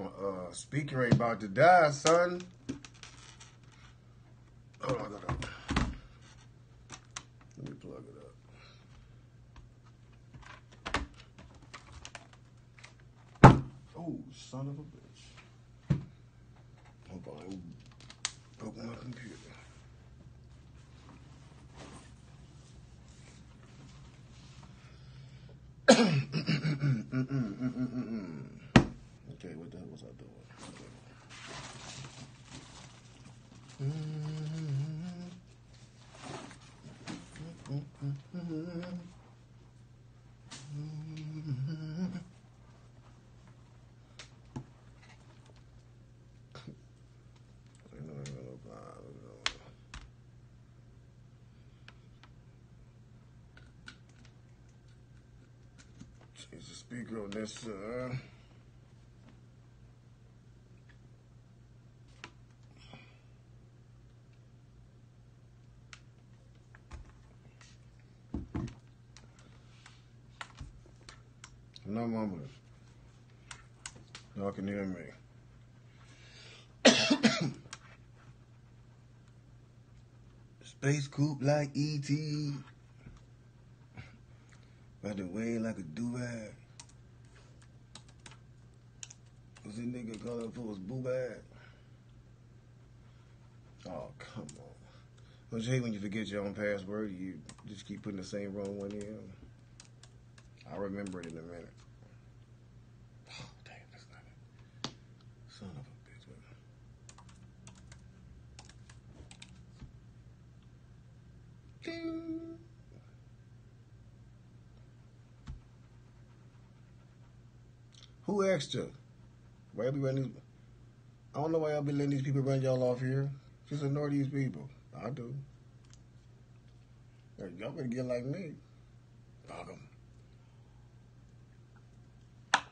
Uh, speaker ain't about to die, son. Hold on, hold on. Let me plug it up. Oh, son of a bitch. Hold on. I broke my computer. okay, what the hell was I doing? Speaker on this. Uh, no mumbling. Y'all can hear me. Space coupe like E.T. By the way, like a do-rag. Was this nigga calling for his boo bag? Oh, come on. Don't you hate when you forget your own password? You just keep putting the same wrong one in. I'll remember it in a minute. Oh, damn, that's not it. Son of a bitch. Ding. Who asked you? Why y'all be these? I don't know why y'all be letting these people run y'all off here. Just ignore these people. I do. Y'all better get like me. Fuck 'em.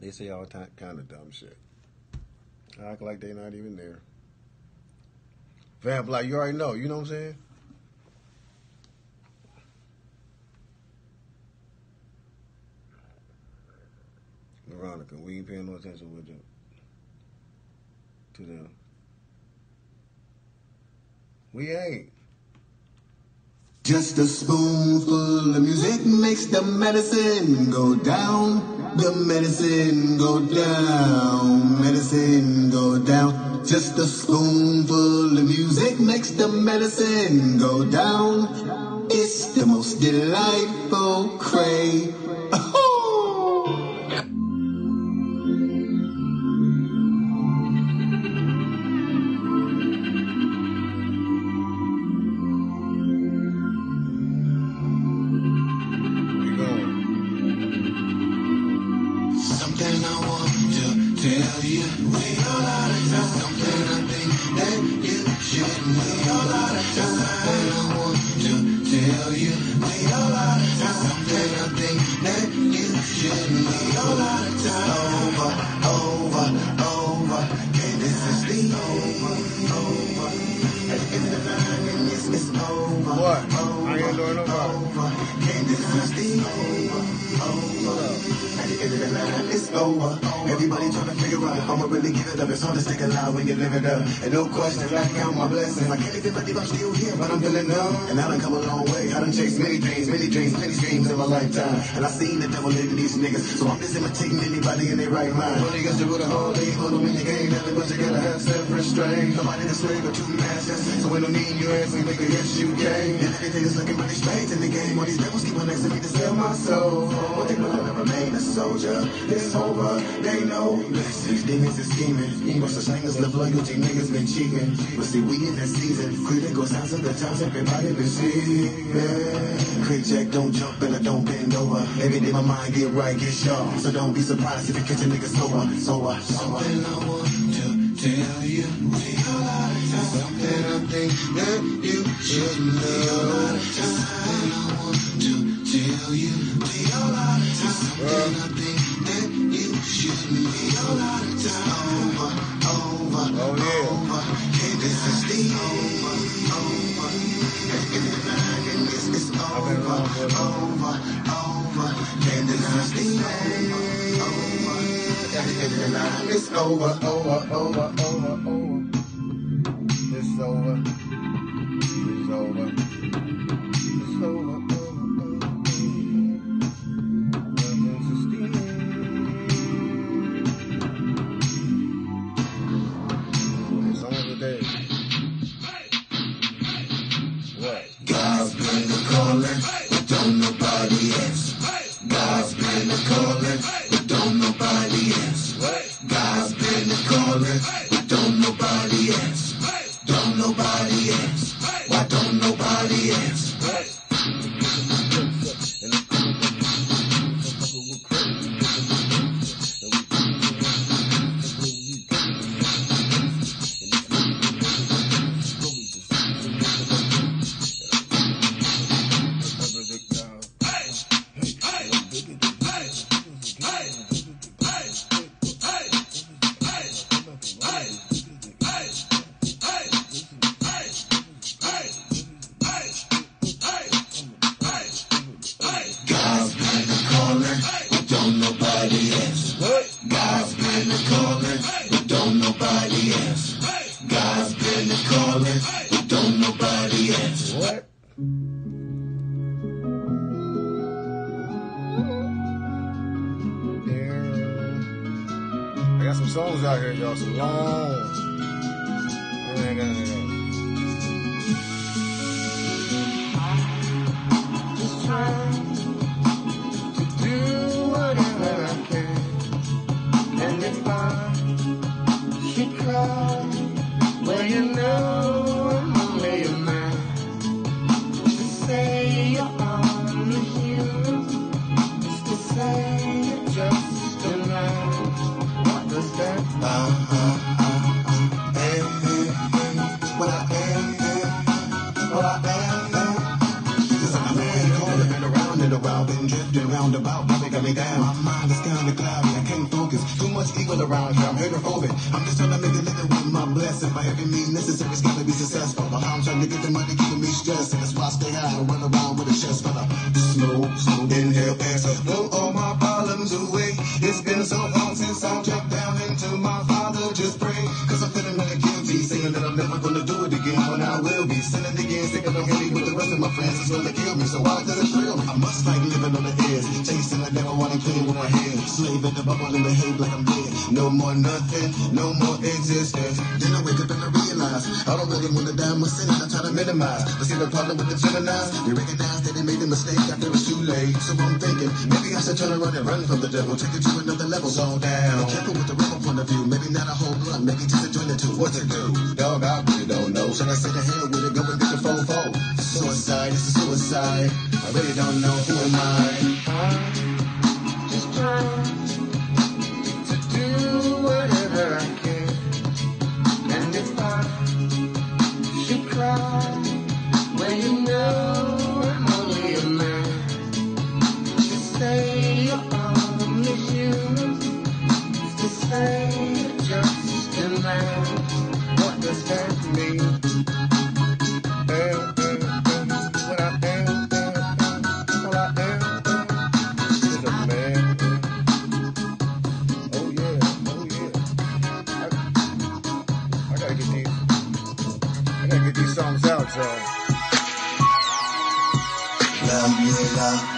They say all kind of dumb shit. I act like they not even there. Vamp, like you already know. You know what I'm saying? Veronica, we ain't paying no attention with them. To them. We ain't. Just a spoonful of music makes the medicine go down. The medicine go down. Medicine go down. Just a spoonful of music makes the medicine go down. It's the most delightful crave. tell you. We all out of. Something I think that you should I want to tell you. We all out of. Something I think that you should. Over, over, over. The over, over. Over. What? I ain't doing this is the over, over. End of the line, it's over. Everybody trying to figure out if I'ma really give it up. It's hard to stick alive when you live it up. And no question, I count my blessings. I can't even believe I'm still here, but I'm feeling numb. And I done come a long way. I done chased many dreams, many dreams, many dreams in my lifetime. And I seen the devil in these niggas. So I'm just imitating anybody in their right mind. When got do it a whole day, hold them in the game. Nothing but you gotta have self-restraint. Nobody to slave but two masters. So when no need you ask me, nigga, yes you can. And everything is looking pretty straight in the game. All these devils keep on asking me to sell my soul. But they will never remain a It's over, they know. These demons is scheming. Most of slangers love loyalty, niggas been cheating. But see, we in that season. Critical signs of the times everybody been seeing. Quick check, don't jump and I don't bend over. Every day my mind get right, get sharp. So don't be surprised if you catch a nigga sober, sober, sober. Something I want to tell you. Time. Something I think that you should know. Something I want to tell you. It's over, over, over, over, over. It's over. It's over. Some long. Yeah, yeah, yeah, yeah. Just about, probably got me down. My mind is kinda cloudy, I can't focus. Too much evil around here, I'm hydrophobic. I'm just trying to make a living with my blessing. By every means necessary, it's gotta be successful. But how I'm trying to get the money, keeping me stressed. And that's why I stay high and run around with a chest full of smoke, smoke. Inhale, exhale, blow all my problems away. It's been so long since I jumped down into my father, just pray. Cause I'm feeling really guilty, saying that I'm never gonna do it again. When I will be sinning again, sick of me with the rest of my friends. It's gonna kill me, so why does it me? I must like living on the edge, chasing the devil, wanting clean with my head. Slave in the bubble and behave like I'm dead. No more nothing, no more existence. Then I wake up and I realize I don't really wanna die, I'm a. I try to minimize. But see the problem with the Geminis, they recognize that they made a mistake after it's too late. So I'm thinking, maybe I should turn around and run from the devil, take it to another level, so down. Be careful with the rebel point of view, maybe not a whole blunt, maybe just a joint or two. What to do? Dog, I really don't know. Should I the hell with it, go and get your phone phone? Suicide, this is suicide. I really don't know who am I. I'm just trying to do whatever I can.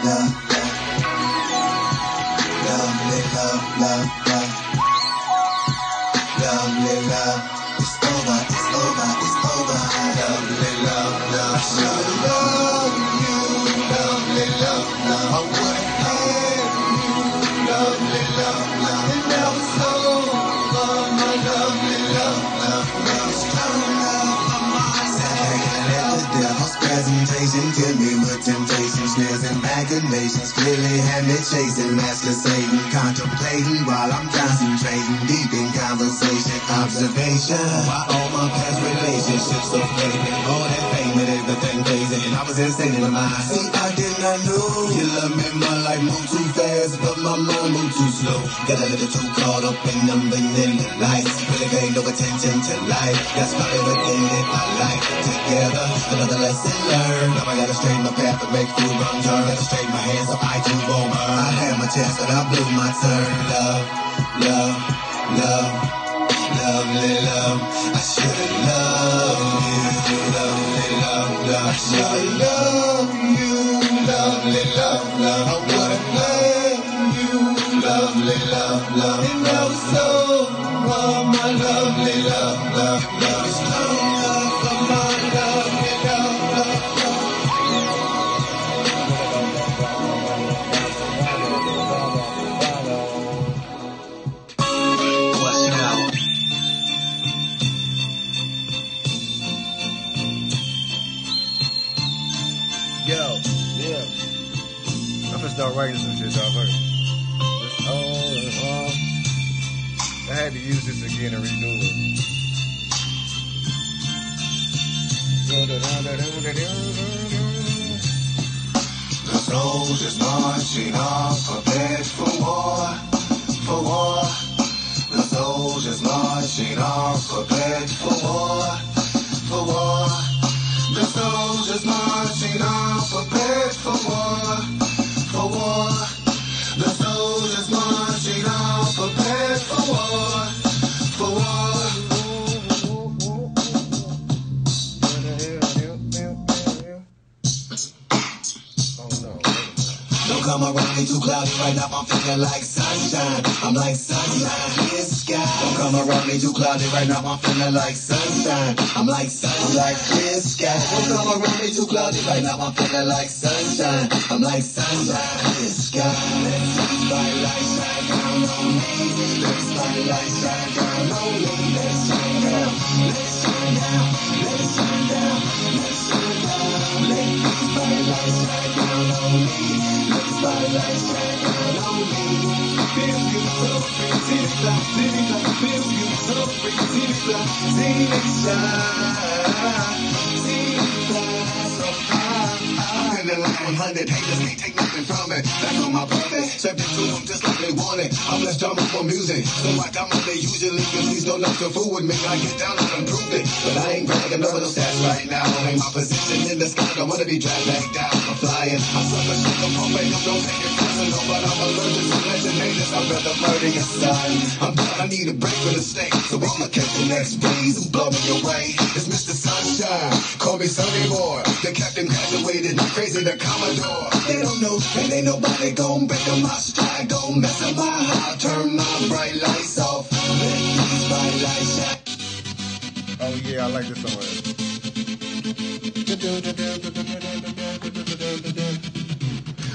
Love, chasing Master Satan, contemplating while I'm concentrating deep in conversation, observation. Why all my past relationships so faded? All that fame and everything crazy, and I was insane in my mind. See, I did not know you love me. My life moved too fast, but my mind moved too slow. Got a little too caught up in them vanilla lights. Really paid no attention to life. That's probably the thing that I. Together, another lesson learned. Now I gotta straighten my path and make through wrong turn. Gotta straighten my hands up, I too over. I had my chance, but I blew my turn. Love, love, love, lovely love. I should've loved you, lovely love, love. I should've loved you, lovely love, love. I would've loved you, lovely love, love. And that was so, oh, my lovely love, love, love. It's this again it. The soldiers marching off, prepared for war, for war. The soldiers marching off, prepared for war, for war. The soldiers marching off, prepared for war, for war. The soldiers marching off, for war, for war. Come around me too cloudy right now. I'm feeling like sunshine. I'm like sunshine, clear sky. Don't come around me too cloudy right now. I'm feeling like sunshine. I'm like sun, like clear sky. Don't come around me too cloudy right now. I'm feeling like sunshine. I'm like sunshine, clear sky. Let the spotlight shine down on me. Let the spotlight shine down spotlight shine down on me. Shine down on me. You so free, you so free, so high. I'm in the line 100 haters can't take nothing from it. Back on my served it to them just like they want it. I'm less drama for music, so I got what they usually get. Please don't let the fool with me. I get down and improve it, but I ain't bragging over no stats right now. Ain't my position in the sky, don't wanna be dragged back down. I'm flying, I'm sucker shit, I'm don't take it personal, but I'm allergic to legend haters. I'd rather murder your son. I'm done, I need a break from the state, so I'ma catch the next breeze and blow me away. It's Mr. Sunshine, call me Sunny Boy. The captain graduated, Krayzie the Commodore. They don't know, and ain't nobody gon' break on my. Don't mess up my heart, turn my bright lights off. Bright lights. Oh yeah, I like this song.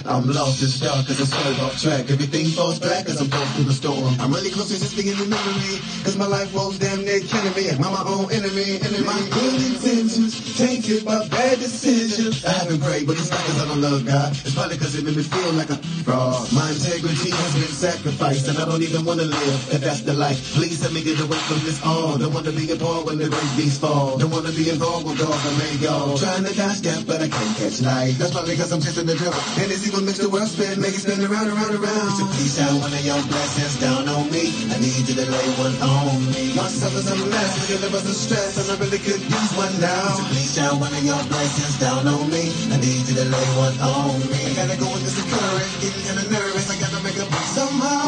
I'm lost in dark cause I swerve off track. Everything falls black as I'm going through the storm. I'm really close to existing in the memory. Cause my life rolls damn near killing me. I'm my own enemy, enemy. My good intentions tainted by bad decisions. I haven't prayed, but it's not cause I don't love God. It's probably cause it made me feel like a fraud. My integrity has been sacrificed and I don't even wanna live if that's the life. Please let me get away from this all. Don't wanna be a when the great beasts fall. Don't wanna be involved with dogs and may go. Trying to dodge death, but I can't catch life. That's probably cause I'm chasing the devil. And it's even makes the world spin, make it spin around, around, around. So please shower one of your blessings down on me. I need you to lay one on me. My suffer's a mess, liver's a stress, and I really could use one now. So please shower one of your blessings down on me. I need you to lay one on me. I gotta go with this current, getting kinda nervous.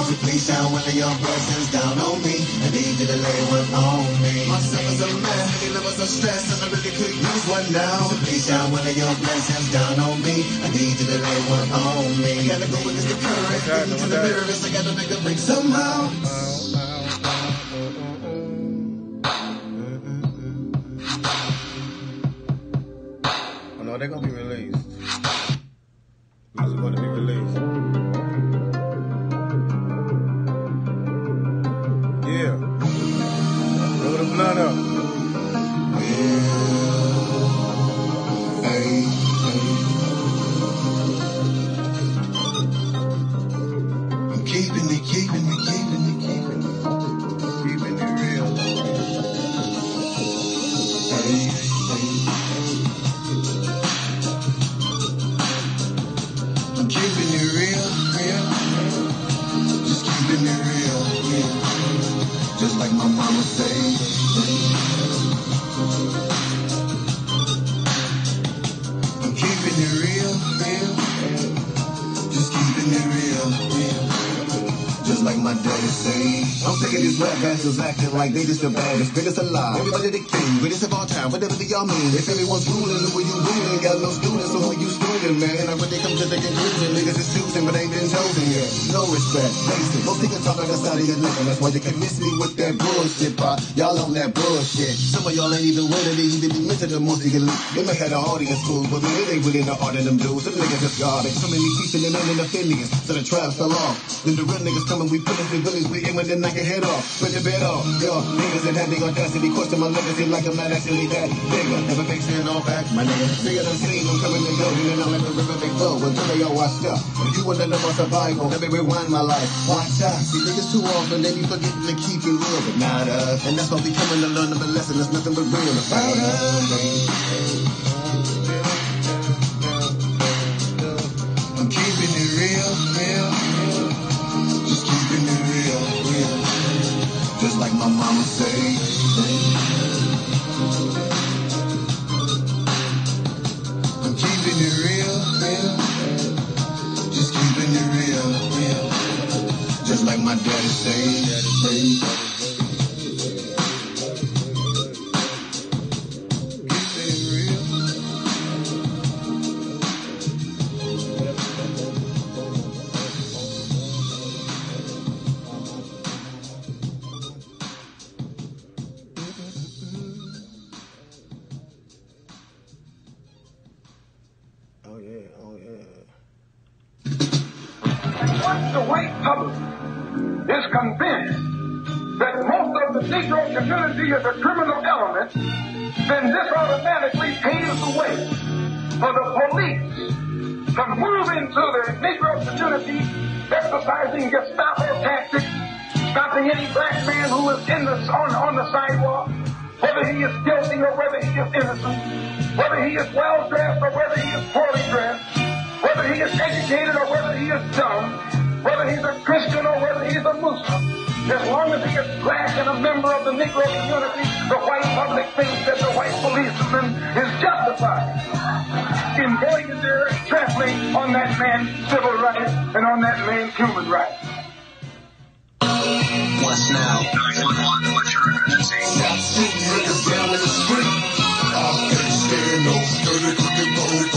Somehow. So please shower one of your blessings down on me. I need you to lay one on me. My suffer's a mess, my liver's a stress, and I really could use one now. So please shower one of your blessings down on me. I need you to lay one on me. I gotta go with this current, getting kinda nervous. I gotta make a break somehow. Oh no, they're gonna be released. These are gonna be released. Roll the I'm sick of these rap bastards acting like they just the baddest, biggest alive. Everybody the king, greatest of all time, whatever do y'all mean? If everyone's ruling, who are you ruling? They got no students, so who you schooling, man? And I when they come to the conclusion, niggas is choosing, but ain't been chosen yet. No respect, basic. Most niggas talk like a side of your neck, and that's why you can miss me with that bullshit, pop. Y'all on that bullshit. Some of y'all ain't even willing to even be mentioned the most you They may have the audience cool, but man, it ain't really the art of them dudes. Them niggas just garbage. So many keeping them in the Phineas, so the trap fell off. Then the real niggas coming, we put us in village, we aim and then knock your head off. Put your bed off. Yo, niggas that have the audacity, question my legacy like I'm not actually that bigger. Never fake stand off back, my nigga. Nigga done seen them coming and go, and then I let the river they flow until they all washed up. You wanna know about survival, let me rewind my life. Watch out. See niggas too often, they be forgetting to keep it real, but not us. And that's why we coming to learn them a lesson. There's nothing but real about us. I'm keeping it real, real. My daddy convinced that most of the Negro community is a criminal element, then this automatically paves the way for the police to move into the Negro community, exercising Gestapo tactics, stopping any black man who is in the, on, on the sidewalk, whether he is guilty or whether he is innocent, whether he is well dressed or whether he is poorly dressed, whether he is educated or whether he is dumb, whether he's a Christian or whether he's a Muslim. As long as he is black and a member of the Negro community, the white public thinks that the white policeman is justified in going in there and trampling on that man's civil rights and on that man's human rights. What's now? Stop shooting niggas down in the street. I can't stand no dirty crooked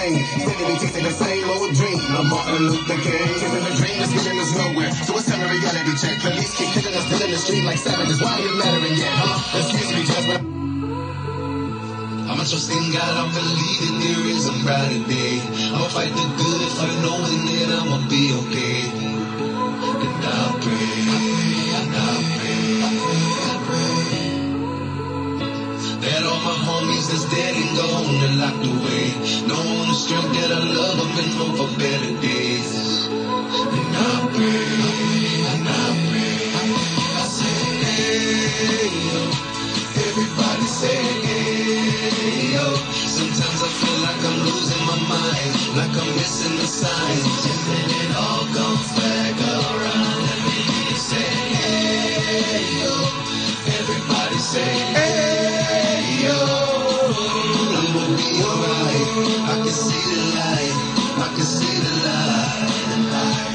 scene. Still be chasing the same old dream. of Martin Luther King. Chasing the dream that's getting us nowhere. So it's time to reality check. Police keep killing us still in the street like savages. Why are you mattering yet, huh? Excuse me, just but I'ma trust in God, I'm believing there is a brighter day. I'ma fight the good fight knowing that I'ma be okay. And I'll pray, and I'll I pray. That all my homies that's dead and gone and locked away. Know the strength that I love them and hope for better days. And I'll pray, and I'll pray. I say, hey, yo. Everybody say, hey, yo. Sometimes I feel like I'm losing my mind, like I'm missing the signs. And then it all comes back around. Then you say, hey, yo. Everybody say, hey, yo. I'ma be alright. I can see the light. I can see the light.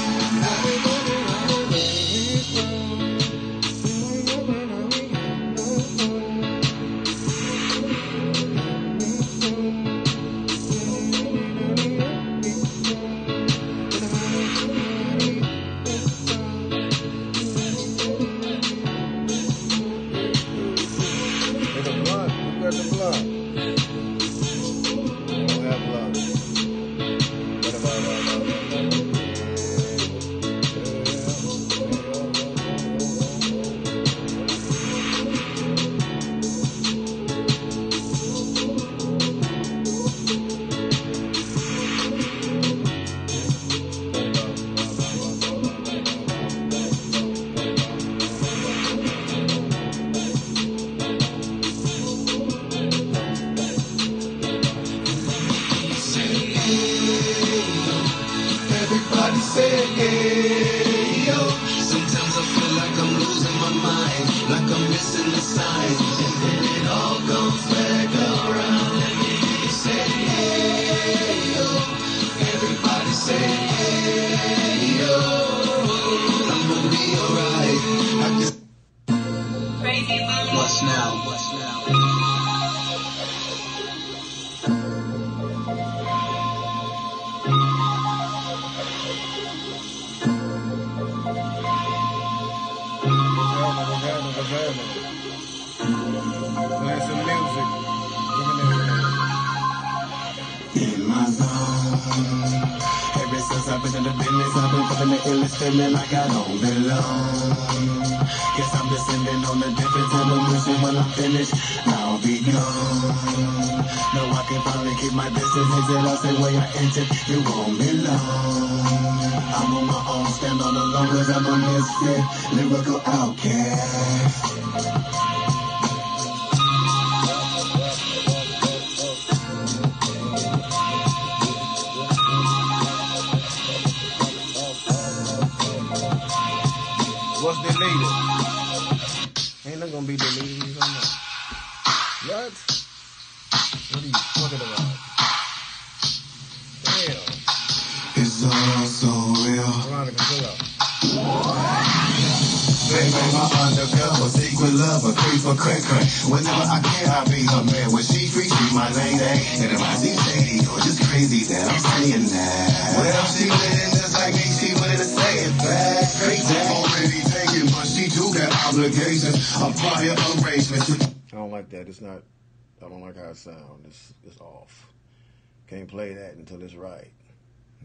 right.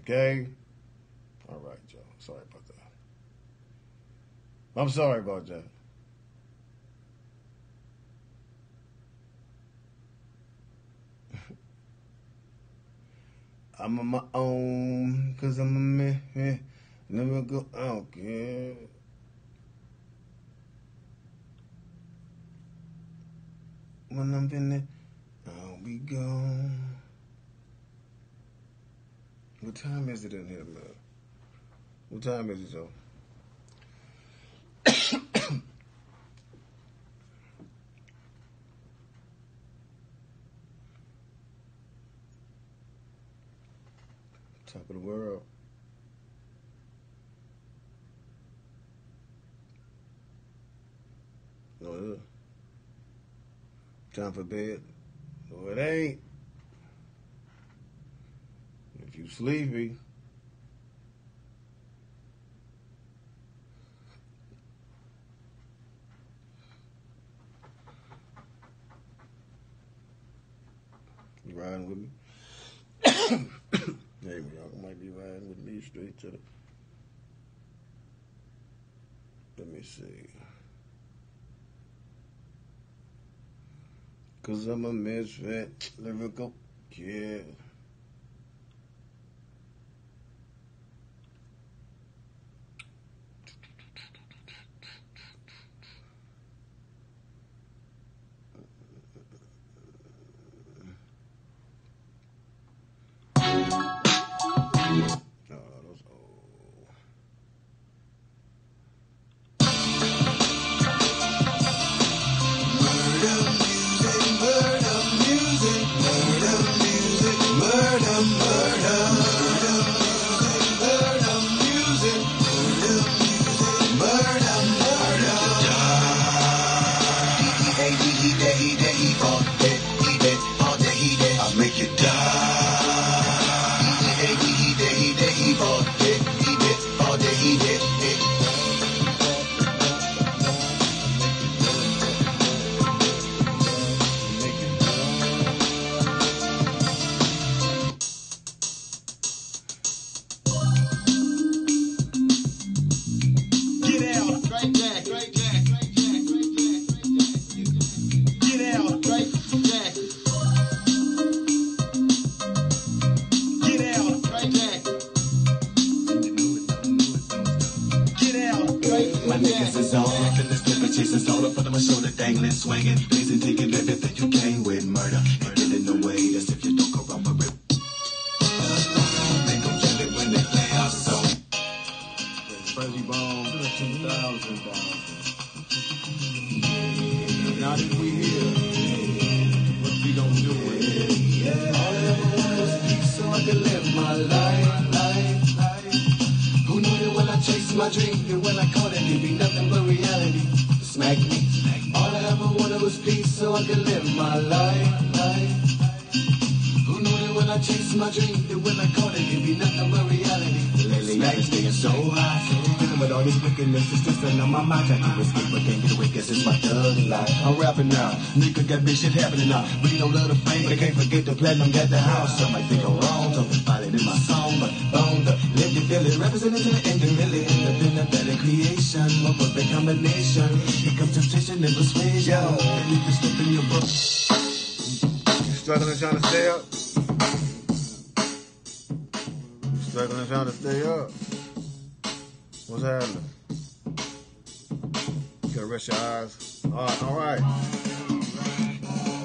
Okay? All right, Joe. Sorry about that. I'm sorry about that. I'm on my own, cause I'm a man. Never go out again. When I'm in it, I'll be gone. What time is it in here, man? What time is it, though? Top of the world. No, it is. Time for bed. No, it ain't keeps leaving. Riding with me? Maybe y'all might be riding with me straight to the. Let me see. Cause I'm a misfit, lyrical, yeah.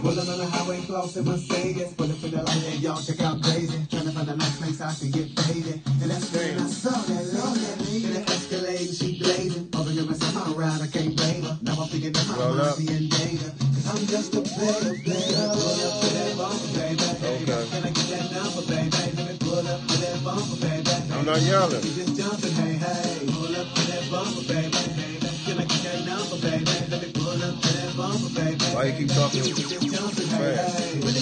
Well, I'm on the highway floss in Mercedes. Pulling for the light, and y'all check out blazing. Trying to find the nice place I can get faded. And that's when I saw that lady. In an Escalade, she blazing. Over here, myself, I ride, I can't blame her. Now I'm thinking that my mind's in danger. Cause I'm just a player, player. Pull up to that bumper, baby. Okay. Can I get that number, baby? Let me pull up to that bumper, baby. I'm not yelling. You just jumping, hey, hey. Pull up to that bumper, baby, baby. Can I get that number, baby? Let me why you keep talking fast? With a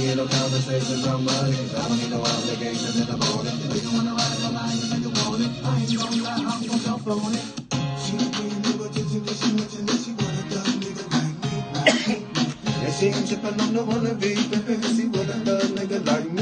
yellow conversation from money, I don't need no obligations in the morning. We don't wanna ride the line, then you want it. I ain't gonna lie, I'm gonna jump on it. She ain't never kissing me, she mentioned that she wanna thug nigga like me. Yeah, she ain't tripping on the wanna be, baby, she wanna thug nigga like me.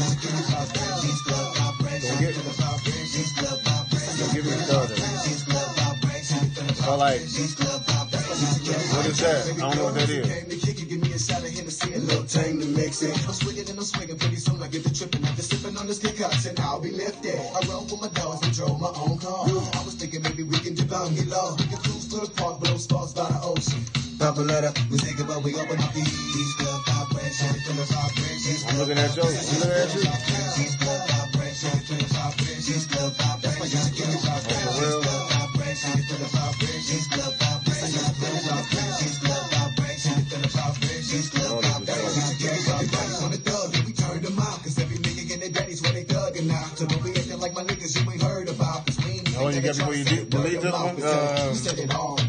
Like, what is that? I don't know what that is. I'll be lifted. I roll with my dogs and drove my own car. I was thinking maybe we can dip out and get lost. We can cruise to the park, blow sparks by the ocean. Papaletta, we think about we open up these club vibrations. I'm looking at you. I'm looking at you. That's what you do. Ladies and gentlemen, uh,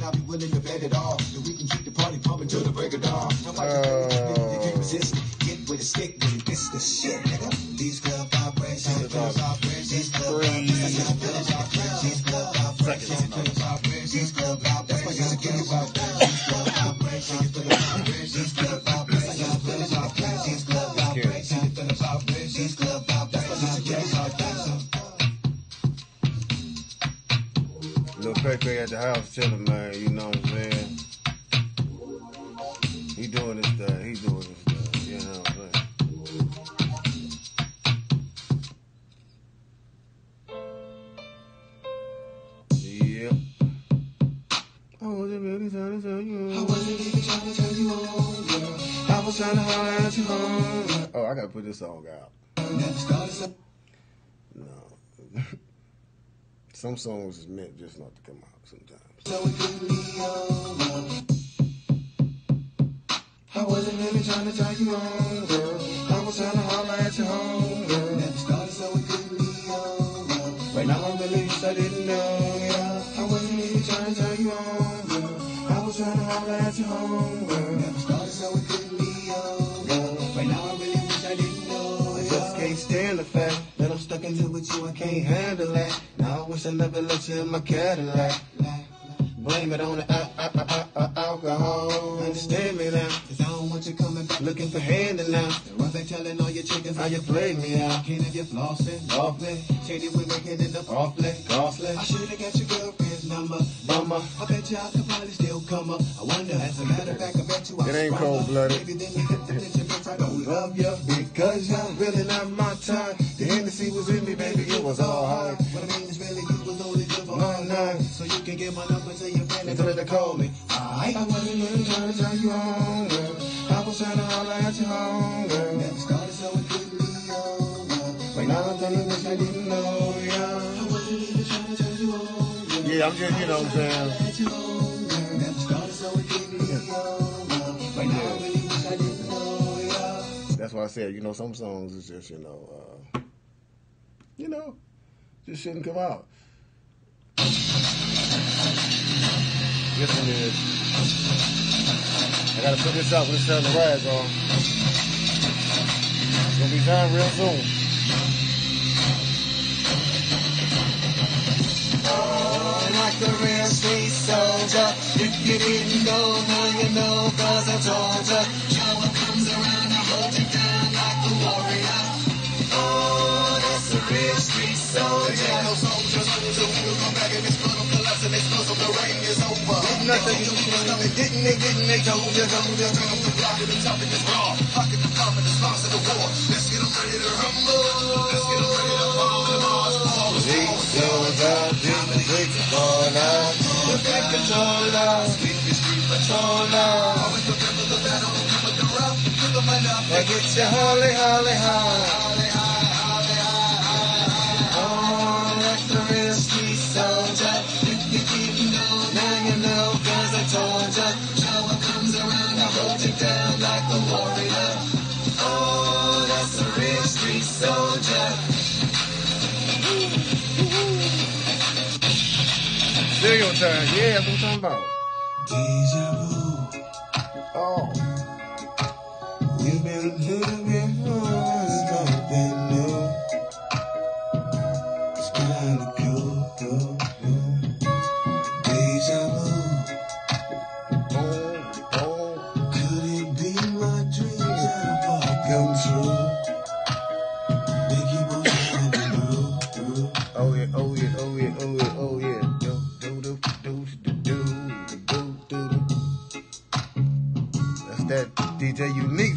feeling Some songs is meant just not to come out sometimes. Over. Uh, I wasn't really trying to tie you on, girl. I was trying to holler at your home, girl. Never started, so it couldn't be over. Right now I'm relieved I didn't know, yeah. I wasn't really trying to tie you on, girl. I was trying to holler at your home, girl. The fact that I'm stuck in here with you. I can't handle that. Now I wish I never let you in my Cadillac. Blame it on the alcohol. Understand me now, cause I don't want you coming back looking for handing now. Run back telling all your chickens how you played me out. Can't have you flossing, awfully. Shady when we're getting up awfully, costly. I should've got your girlfriend's number. Mama, I bet you I could probably still come up. I wonder, as a matter of fact, I bet you I It ain't cold-blooded. Maybe then you get the picture, bitch, I don't love you because you're really not my time. The Hennessy was in me, baby, it was all hard. What I mean is really you was only good for one night. So you can get my number to your friend and tell her to call me. Alright. I trying to tell you home, girl. I was trying to holler at you home, girl. Never started so it couldn't be over. Now I'm telling you I didn't know, yeah. I wasn't even trying to tell you home, girl. Yeah, I'm just, you know what I'm saying? At you home, girl. Never started so it couldn't be over. Right now I really wish I didn't know, yeah. That's why I said, you know, some songs is just, you know, uh, you know, just shouldn't come out. This one is. I gotta put this when it's time to rise on. It's gonna be done real soon. like a real street soldier. If you didn't know, now you know, cause I told ya. Shower comes around, I hold you down like a warrior. Oh, that's a real street soldier. Yeah, No soldiers, soldier, we will come back and explode them, because of the rain is over. Nothing new was coming, didn't they? Didn't they? Go, yeah, go, yeah. Bring up the block and the topic is raw. Pocket the cop and the sponsor the war. Let's get them ready to rumble. Let's get them ready to fall in the Mars ball. Leaks going down, get the big ball now. The big control now. Street to street patrol now. Always remember the battle, remember the route. Give them enough. Now get your holly, holly, holly. 只有这爷爷都宝。哦。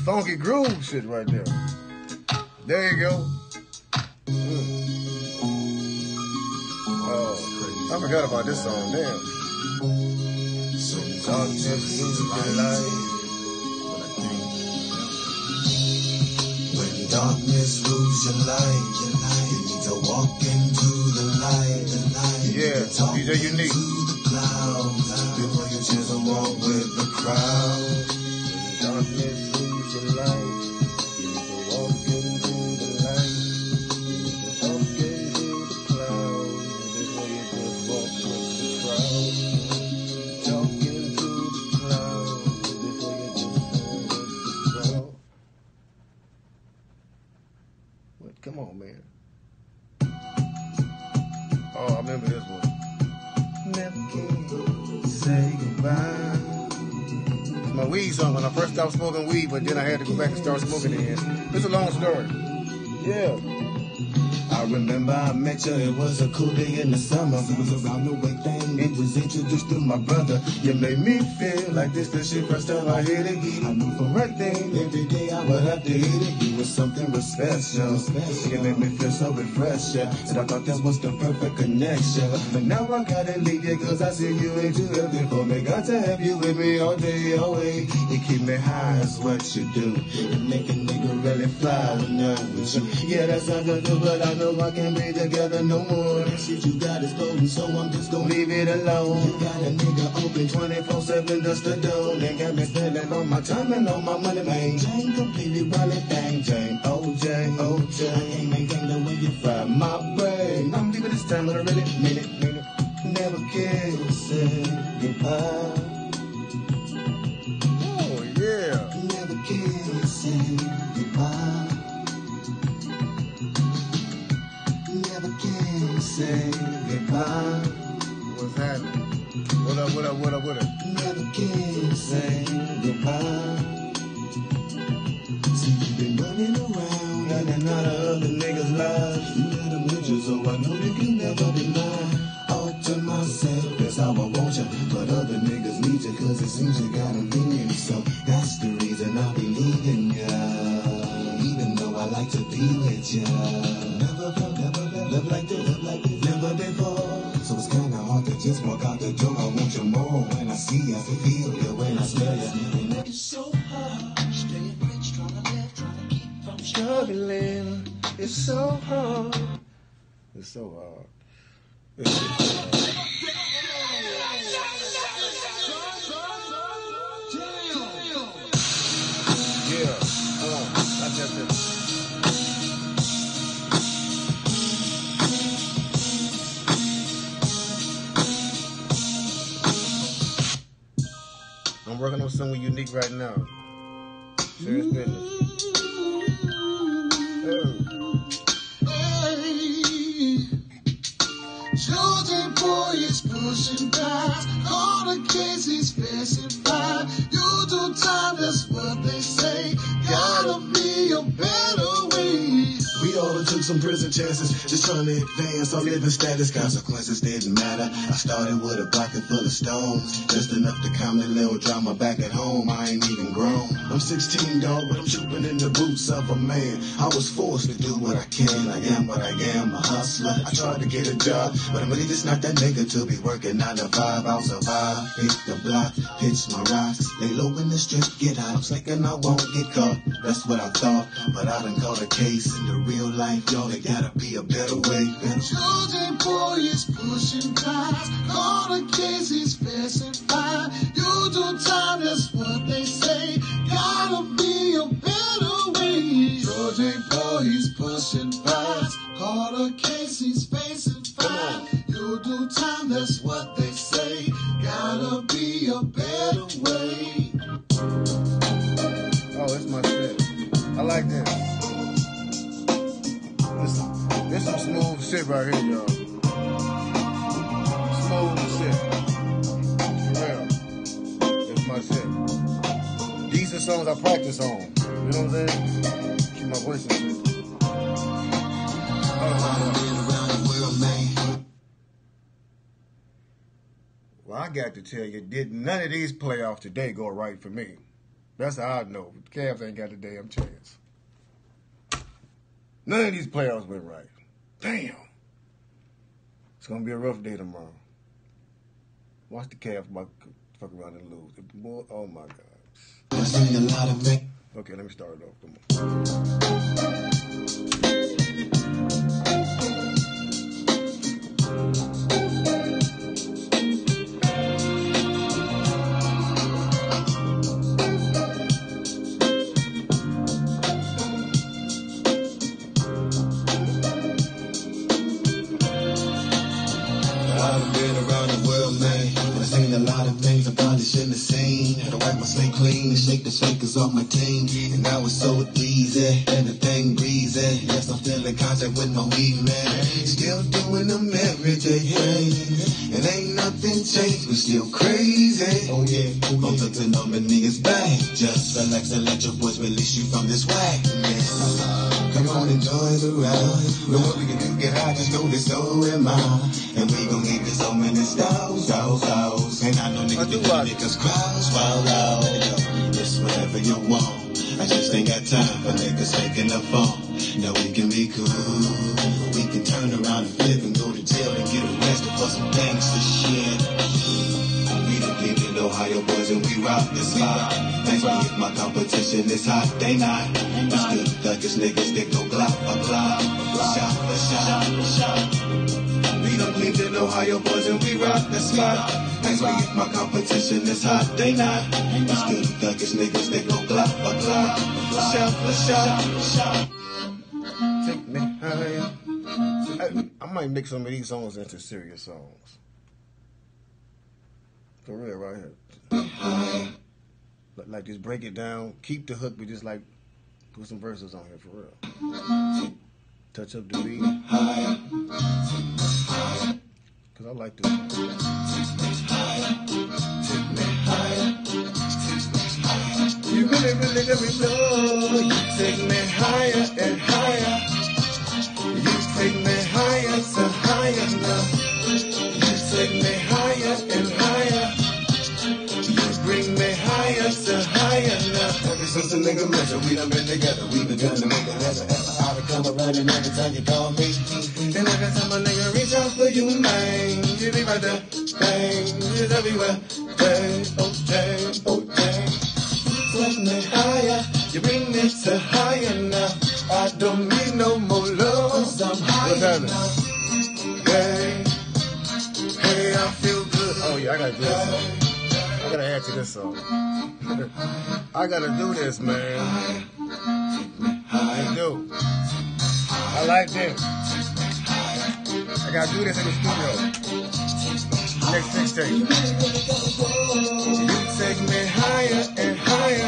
Funky groove shit right there. There you go. Mm. Oh, I forgot about this song. Damn. Some darkness in my life. When darkness rules your life, you need to walk into the light. Yeah, Talk DJ Unique. to the clouds before you chisel walk with the crowd. Darkness July. Stopped smoking weed, but then I had to go back and start smoking again. It's a long story. Yeah. I remember I met you, it was a cool day in the summer. It was around the way thing, it was introduced to my brother. You made me feel like this the shit first time I hit it. I knew from right thing, every day I would have to hit it. You was something real special. You made me feel so refreshed, yeah. And I thought that was the perfect connection. But now I gotta leave you cause I see you ain't too healthy for me. Got to have you with me all day, all way. You keep me high, is what you do. You make a nigga really fly when I'm with you. Yeah, that I good, but I I can't be together no more. That shit you got is golden, so I'm just gonna leave it alone. You got a nigga open 24 7, that's the door. They got me spending all my time and all my money, man. Jane completely running thing, Jane. Oh, OJ, OJ. Oh, I can't maintain the way you fry my brain. I'm leaving this time, but I really mean it, mean it. Never can say goodbye. Oh, yeah. Never can say goodbye. Say goodbye. What's happening? What up, what up, what up, what up? Never can say goodbye. See, you've been running around and out of other niggas' lives. You with you, so I know you can never be mine. All to myself, that's how I want you. But other niggas need you, cause it seems you got them thinking. So that's the reason I believe in ya. Even though I like to be with ya. Never never felt love like this, love like this, never before. So it's kinda hard to just walk out the door. I want you more when I see ya, feel you when I smell ya. And it's so hard, staying rich, trying to live, trying to keep from Struggling. It's so hard. It's so hard. This shit so hard. I'm working on something unique right now. Serious business. Oh. Georgia boy is pushing past. All the kids cases facing fine. You do time, that's what they say. Gotta be a better way. We all took some prison chances, just trying to advance our living status. Consequences didn't matter. I started with a bucket full of stones, just enough to calm the little drama back at home. I ain't even grown. I'm 16, dog, but I'm trooping in the boots of a man. I was forced to do what I can. I am what I am, a hustler. I tried to get a job, but I'm really just not that nigga to be working nine to five. I'll survive. Hit the block, pitch my rocks, lay low in the strip, get out. I'm thinking I won't get caught. That's what I thought, but I done caught a case in the real life, y'all. There gotta be a better way. Children boy is pushing past, call the case is facing fine. You do time, that's what they say. Gotta be a better way. Georgia boy is pushing past, call the case he's facing fine. You do time, that's what they say. Gotta be a better way. Oh, it's my shit. I like this. This, this some smooth shit right here, y'all. Smooth shit. For real. It's my shit. These are songs I practice on. You know what I'm saying? Keep my voice in shit. Oh, Well, I got to tell you, did none of these playoffs today go right for me? That's how I know. The Cavs ain't got a damn chance. None of these playoffs went right. Damn. It's gonna be a rough day tomorrow. Watch the Cavs fuck around and lose. Boy, oh my God. I seen a lot of men. Okay, let me start it off. Come on. I've things the probably shouldn't have seen. Had to wipe my slate clean and shake the shakers off my team. And now it's so easy, and the thing breezy. Yes, I'm still in contact with my weed man. Still doing them every day. Hey. And ain't nothing changed, we still crazy. Oh, oh yeah, both of the number niggas bang. Just select, select your voice, release you from this whack. Yeah. Come on, enjoy the ride. Know what we can do, get high, just know this so am I. And we gon' give you so many styles, styles, styles. And I know niggas do niggas crowds, wild out. It's whatever you want. I just ain't got time for niggas taking the phone. No, we can be cool. We can turn around and flip and go to jail and get arrested for some gangster shit. Ohio boys and we rock the spot. Thanks me if my competition is hot, they not. We still thuggish niggas that go glop, a glop, shot for shot. We the Cleveland, Ohio boys and we rock the spot. Thanks me if my competition is hot, they not. We still thuggish niggas that go glop, a glop, shot for shot. Take me higher. I, might make some of these songs into serious songs. For real, right here. Like, like just break it down, keep the hook, but just like put some verses on here for real. Touch up the beat. Cause I like this. You really, really let me know. You take me higher and higher. You take me higher to higher now. A nigga you, we done been together. We been trying to make it ever. I would come around and every time you call me. And every time a nigga reach out for you, man, you be right there. Bang, it's everywhere. Bang, oh dang, oh dang. Take me higher, you bring me to higher now. I don't need no more love, cause I'm higher now. Bang, hey, I feel good. Oh yeah, I do this. I gotta add to this song. I gotta do this, man. I do. I like this. I gotta do this in the studio. Next mixtape. You take me higher and higher.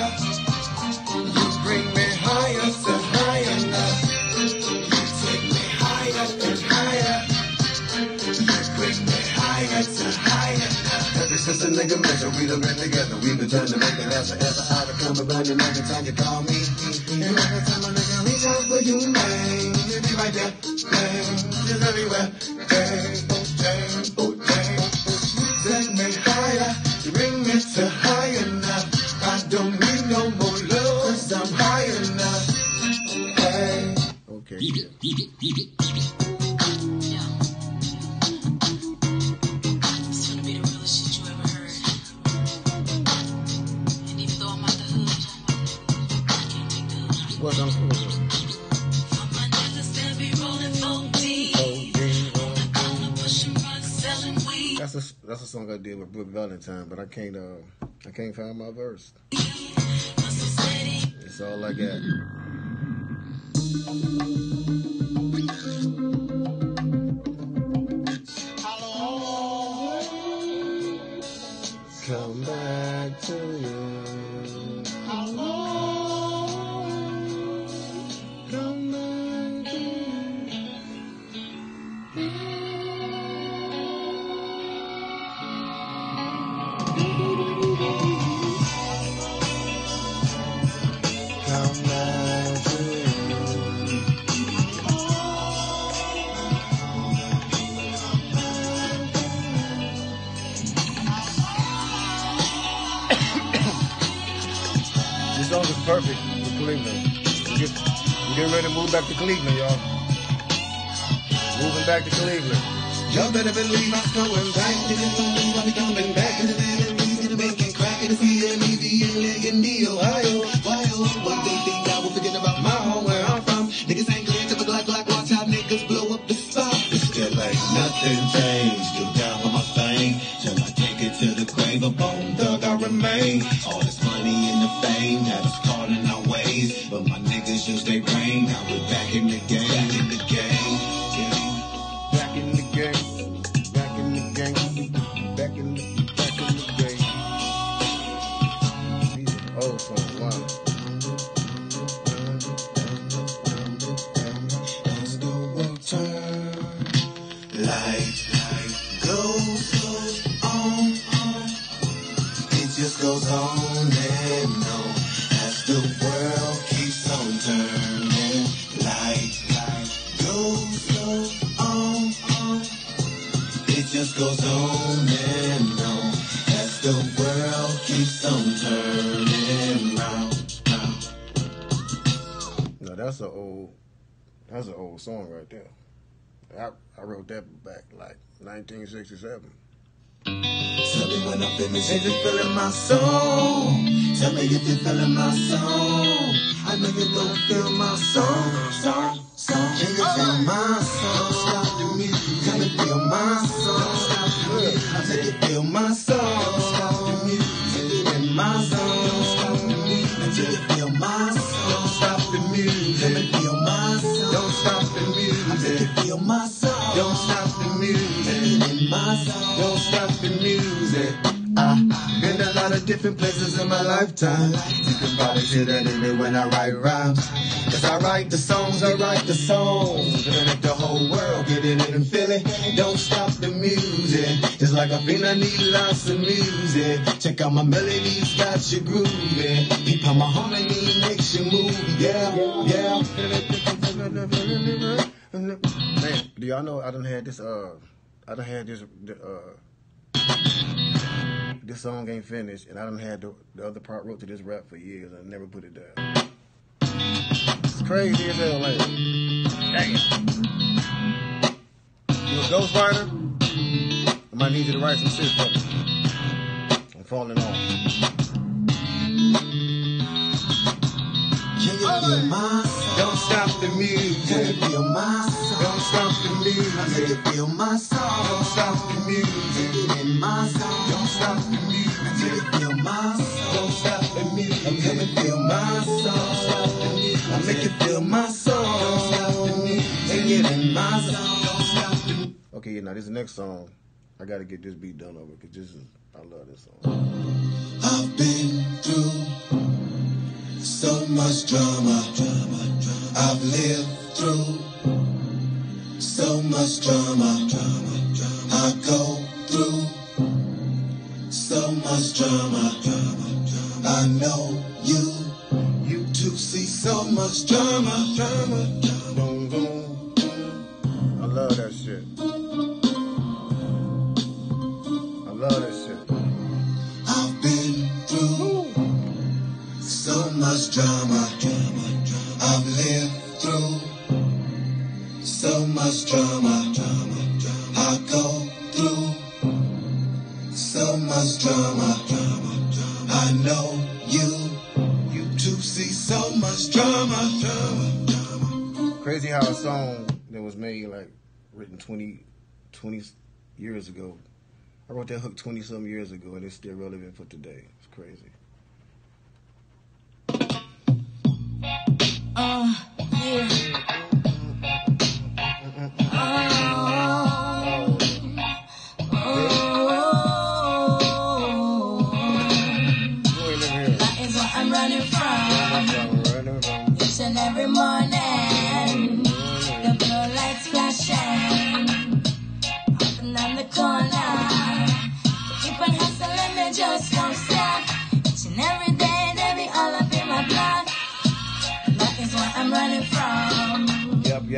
Now. A nigga met you, we done been together. We been trying to make it ever, ever. I would come around and every time you call me. And every time a nigga reach out for you, man, you be right there. Bang, it's everywhere. Bang, oh dang, oh dang. You take me higher, you bring me to higher now. I don't need no more love, cause I'm higher now. Hey. Okay. It's That's a song I did with Brooke Valentine, but I can't uh I can't find my verse. It's all I got. Come back to you. Perfect for Cleveland. We get, we getting ready to move back to Cleveland, y'all. Moving back to Cleveland. Y'all better believe I'm going back to the moon. I'll be coming back to the valley, to the bacon, crack in the field, easy and leg in the Ohio. Why, oh, one day think I will forget about my home where I'm from. Niggas ain't clear to the Glock, Glock, watch how niggas blow up the spot. It's still like nothing changed. Still down for my thing. Till I take it to the grave. A bone thug I remain. All this money and the fame had on and on as the world keeps on turning round. round. No, that's an old. That's an old song right there. I I wrote that back like 1967. Tell me when I'm finished, is you feeling my song? Tell me if you're feeling my song. I know you don't feel my song, song, song. Can you feel my song? Stop the music. Can you feel my song? Stop the. I said feel my song. Stop the. Stop the music. Until you feel my song. Stop the music. Let me feel my song. Don't stop the music. I said feel my song. Don't stop the music. And my song. Don't stop the music. I've been a lot of different places in my lifetime. You can probably hear that in it when I write rhymes. Cause I write the songs, I write the songs. Gonna make the whole world get in it and feel it. Don't stop the music. Just like a fiend, I need lots of music. Check out my melodies, got you grooving. Keep on my harmony, makes you move. Yeah, yeah. Man, do y'all know I done had this uh I done had this uh this song ain't finished and I done had the, the other part wrote to this rap for years and I never put it down. It's crazy as hell, like damn. You a ghostwriter? I might need you to write some shit for me. I'm falling off. Can you feel my? Don't stop Can feel my song? Don't stop the music. Can you feel my song? Don't stop the music. Get in my song. Don't stop the music. Can you feel my song? Don't stop the music. Come and feel my song. Don't stop the music. I make you feel my song. Don't stop the music. And get in my song. Don't stop the music. Okay, now this next song, I gotta get this beat done over because this is I love this song. I've been through so much drama. I've lived through so much drama. drama, drama. I go through so much drama. drama, drama. I know you, you too see so much drama. Drama, Boom, boom, boom. I love that shit. I love that shit. I've been through so much drama. drama. I've lived through so much drama. drama, drama. I go through so much drama. drama, drama. I know you, you too see so much drama. drama, drama. Crazy how a song that was made like written 20, 20 years ago. I wrote that hook 20 some years ago and it's still relevant for today. It's crazy. Uh, yeah. Oh, that is what I'm running from each and every morning.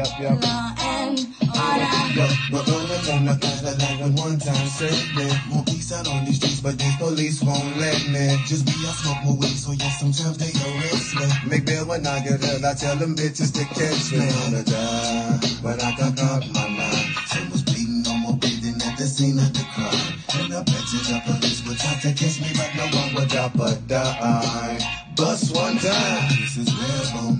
Yep, yep, yep. Law and order. We're gonna turn the cause the like one one time said me. Want peace out on these streets, but these police won't let me. Just be I smoke more weed, so yes, sometimes they arrest me. Make bail when I get hurt, I tell them bitches to catch me. On the die, but I got caught my line. Someone's bleeding, no more bleeding at the scene of the crime. And I bet you the police would try to catch me, but no one would drop a dime. Bust one time. This is rebel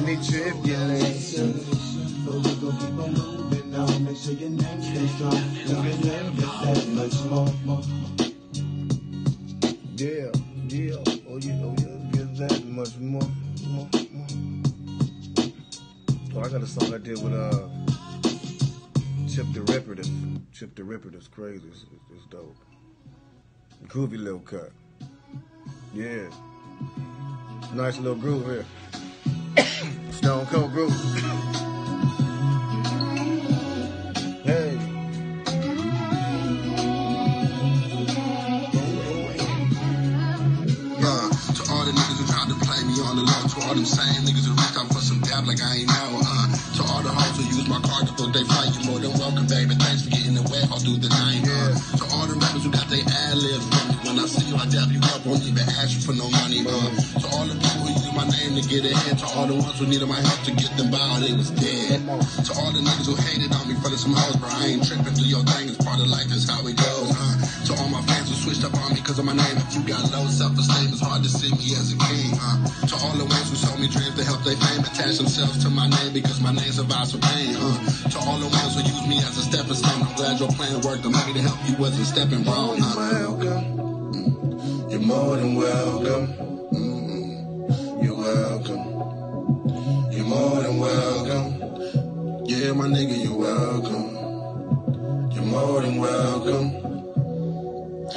many tribulations. But we gon' keep on moving on. Make sure your name stays strong. Your name gets that much more. Yeah, yeah. Oh, yeah, oh, yeah. Give that much more, more, more. Oh, I got a song I did with uh Chip tha Ripper, that's Chip tha Ripper, that's crazy. It's, it's, it's dope. Groovy little cut. Yeah. Nice little groove here. Stone Cold Groove. Hey. Uh, to all the niggas who tried to play me on the low, to all them same niggas who reached out for some dab like I ain't know. Uh, to all the hoes who use my card to book they flight, you more than welcome, baby. Thanks for getting the way all through the night. Uh, to all the rappers who got their ad libs from me, when I see you, I dab you up, won't even ask you for no money. Uh, to all the people who use my name to get ahead, to all the ones who needed my help to get them by, they was dead. To all the niggas who hated on me for the some hoes, bro, I ain't tripping. through your thing, it's part of life, that's how it goes. Uh, to all my fans who switched up on me because of my name, if you got low self-esteem, it's hard to see me as a king. To all the ones who sold me dreams to help their fame attach themselves to my name because my name survives for pain. To all the ones who use me as a stepping stone, I'm glad your plan worked. The money to help you wasn't stepping wrong. Uh. You're more than welcome. Mm, You're welcome. You're more than welcome. yeah, my nigga, you're welcome. You're more than welcome.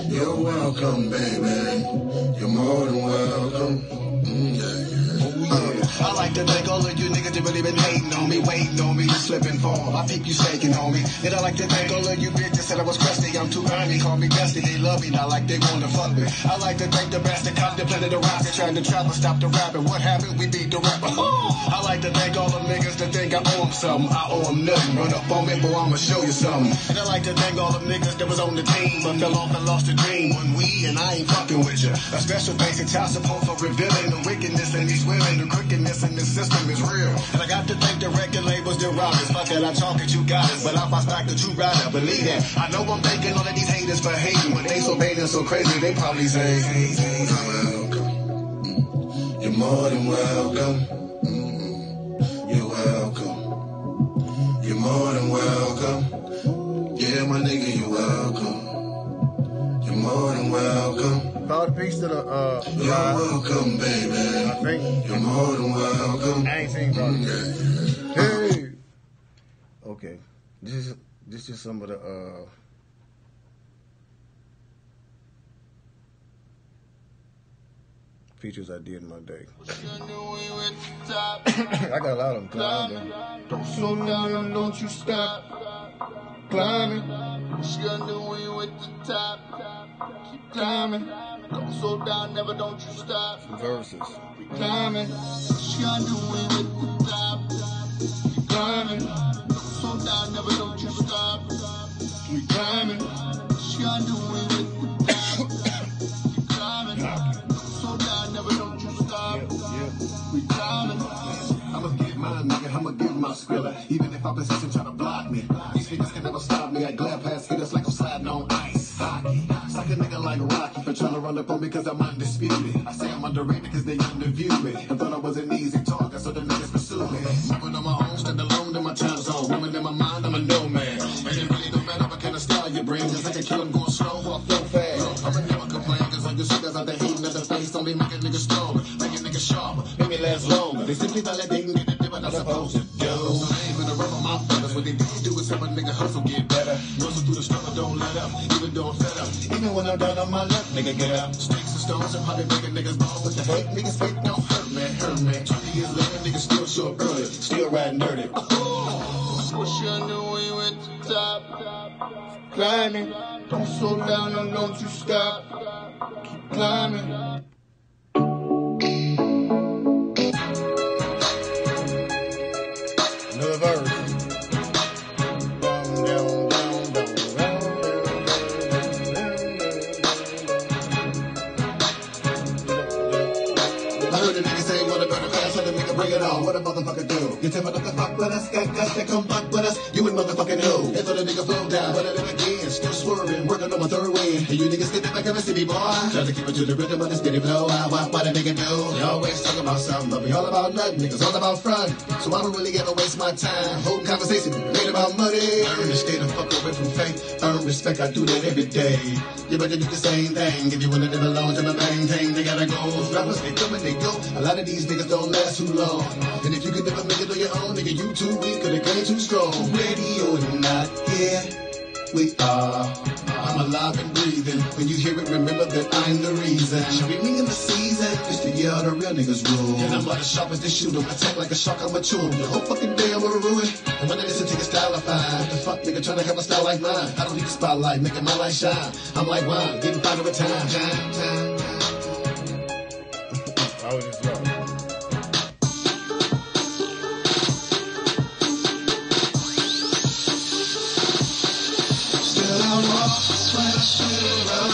You're welcome, baby. You're more than welcome. Mm, yeah, yeah. Uh, I like to thank all of you niggas that really been hating on me, waiting on me to slip and fall. I think you shaking on me. And I like to thank all of you bitches said I was crusty. I'm too early, call me dusty. They love me not like they want to fuck me. I like to thank the bastard planted the rock. trying to and stop the rapping. What happened? We beat the rapper. I like to thank all the niggas that think I owe them something. I owe them nothing. Run up on me, boy, I'ma show you something. And I like to thank all the niggas that was on the team, but fell off and lost a dream. When we and I ain't fucking with you. A special thanks to child support for revealing the wickedness in these women. The crookedness in this system is real. And I got to thank the record labels the us. Fuck it, I talk it, you got it. But if I stack the true rider, believe that. I know I'm thanking all of these haters for hating, but they so bad and so crazy, they probably say, hey, hey, welcome. You're more than welcome. Mm, You're welcome. You're more than welcome. Yeah, my nigga, you're welcome. You're more than welcome. Thought a piece to the uh You're live. welcome, I think You're more than welcome. I ain't seen probably. Yeah, yeah. Hey. Okay. This is this is some of the uh features I did in my day. I got a lot of them climbing. Don't slow down don't you stop. Climbing. She gonna do when you the top. Keep climbing. Don't slow down, never don't you stop. Verses. Climbing. She gonna do when you at the top. Keep climbing. Don't slow down, never don't you stop. Keep climbing. She gonna do when you at the top. Keep climbing. Slow down, never don't you stop. We climbing. I'ma get mine, nigga. I'ma get my skrilla. Even if opposition try to block me, these niggas can never stop me. I glad past hitters like I'm sliding on like Rocky for trying to run up on me cause I'm undisputed. I say I'm underrated cause they underview me. I thought I was an easy talker, so the niggas pursue me. Moving on my own, stand alone in my time zone. Woman in my mind, I'm a nomad. And it really don't matter what kind of style you bring. Just like a kid, I'm going slow or flow fast. I would never complain cause all you suckers out there hating at the face. Don't be making niggas stronger, making niggas sharper, make me last longer. They simply thought that they can get it, what I'm supposed to do. I ain't gonna my feathers. What they is help a nigga hustle get better. Muscle through the struggle, don't let up, even though I'm fed up. Even when I'm down on my luck, nigga get up. Sticks and stones and probably making niggas ball with the hate. Niggas fake don't hurt man, hurt man. 20 years later, niggas still show up early, still riding dirty. What you gonna do when you the top? Climbing. Don't slow down and don't you stop. Keep climbing. Another verse. What a motherfucker? You tell to fuck with us, got guts that come fuck with us. You and motherfucking who? That's what a nigga flow down. But then again, still swerving, working on my third win. And you niggas get it like a city boy. Try to keep it to the rhythm of this steady blow. I watch what a nigga do. They always talk about something, but we all about nothing. Niggas all about front. So I don't really ever waste my time. Whole conversation made about money. Learn to stay the fuck away from fake. Earn respect, I do that every day. You better do the same thing. If you wanna live alone, to maintain, they gotta go. Rappers, they come and they go. A lot of these niggas don't last too long. And if you could never make it on your own, nigga, you too weak, or the game too strong. Ready or not, here we are. Uh, I'm alive and breathing. When you hear it, remember that I'm the reason. Should me in the season. It's the year the real niggas rule. And I'm about as sharp as the shooter. Attack like a shark, I'm a tomb. The whole fucking day I'm a ruin. And when I listen to your style, I find. What the fuck, nigga, trying to have a style like mine? I don't need the spotlight, making my light shine. I'm like wine, getting finer with time. time, time. I was just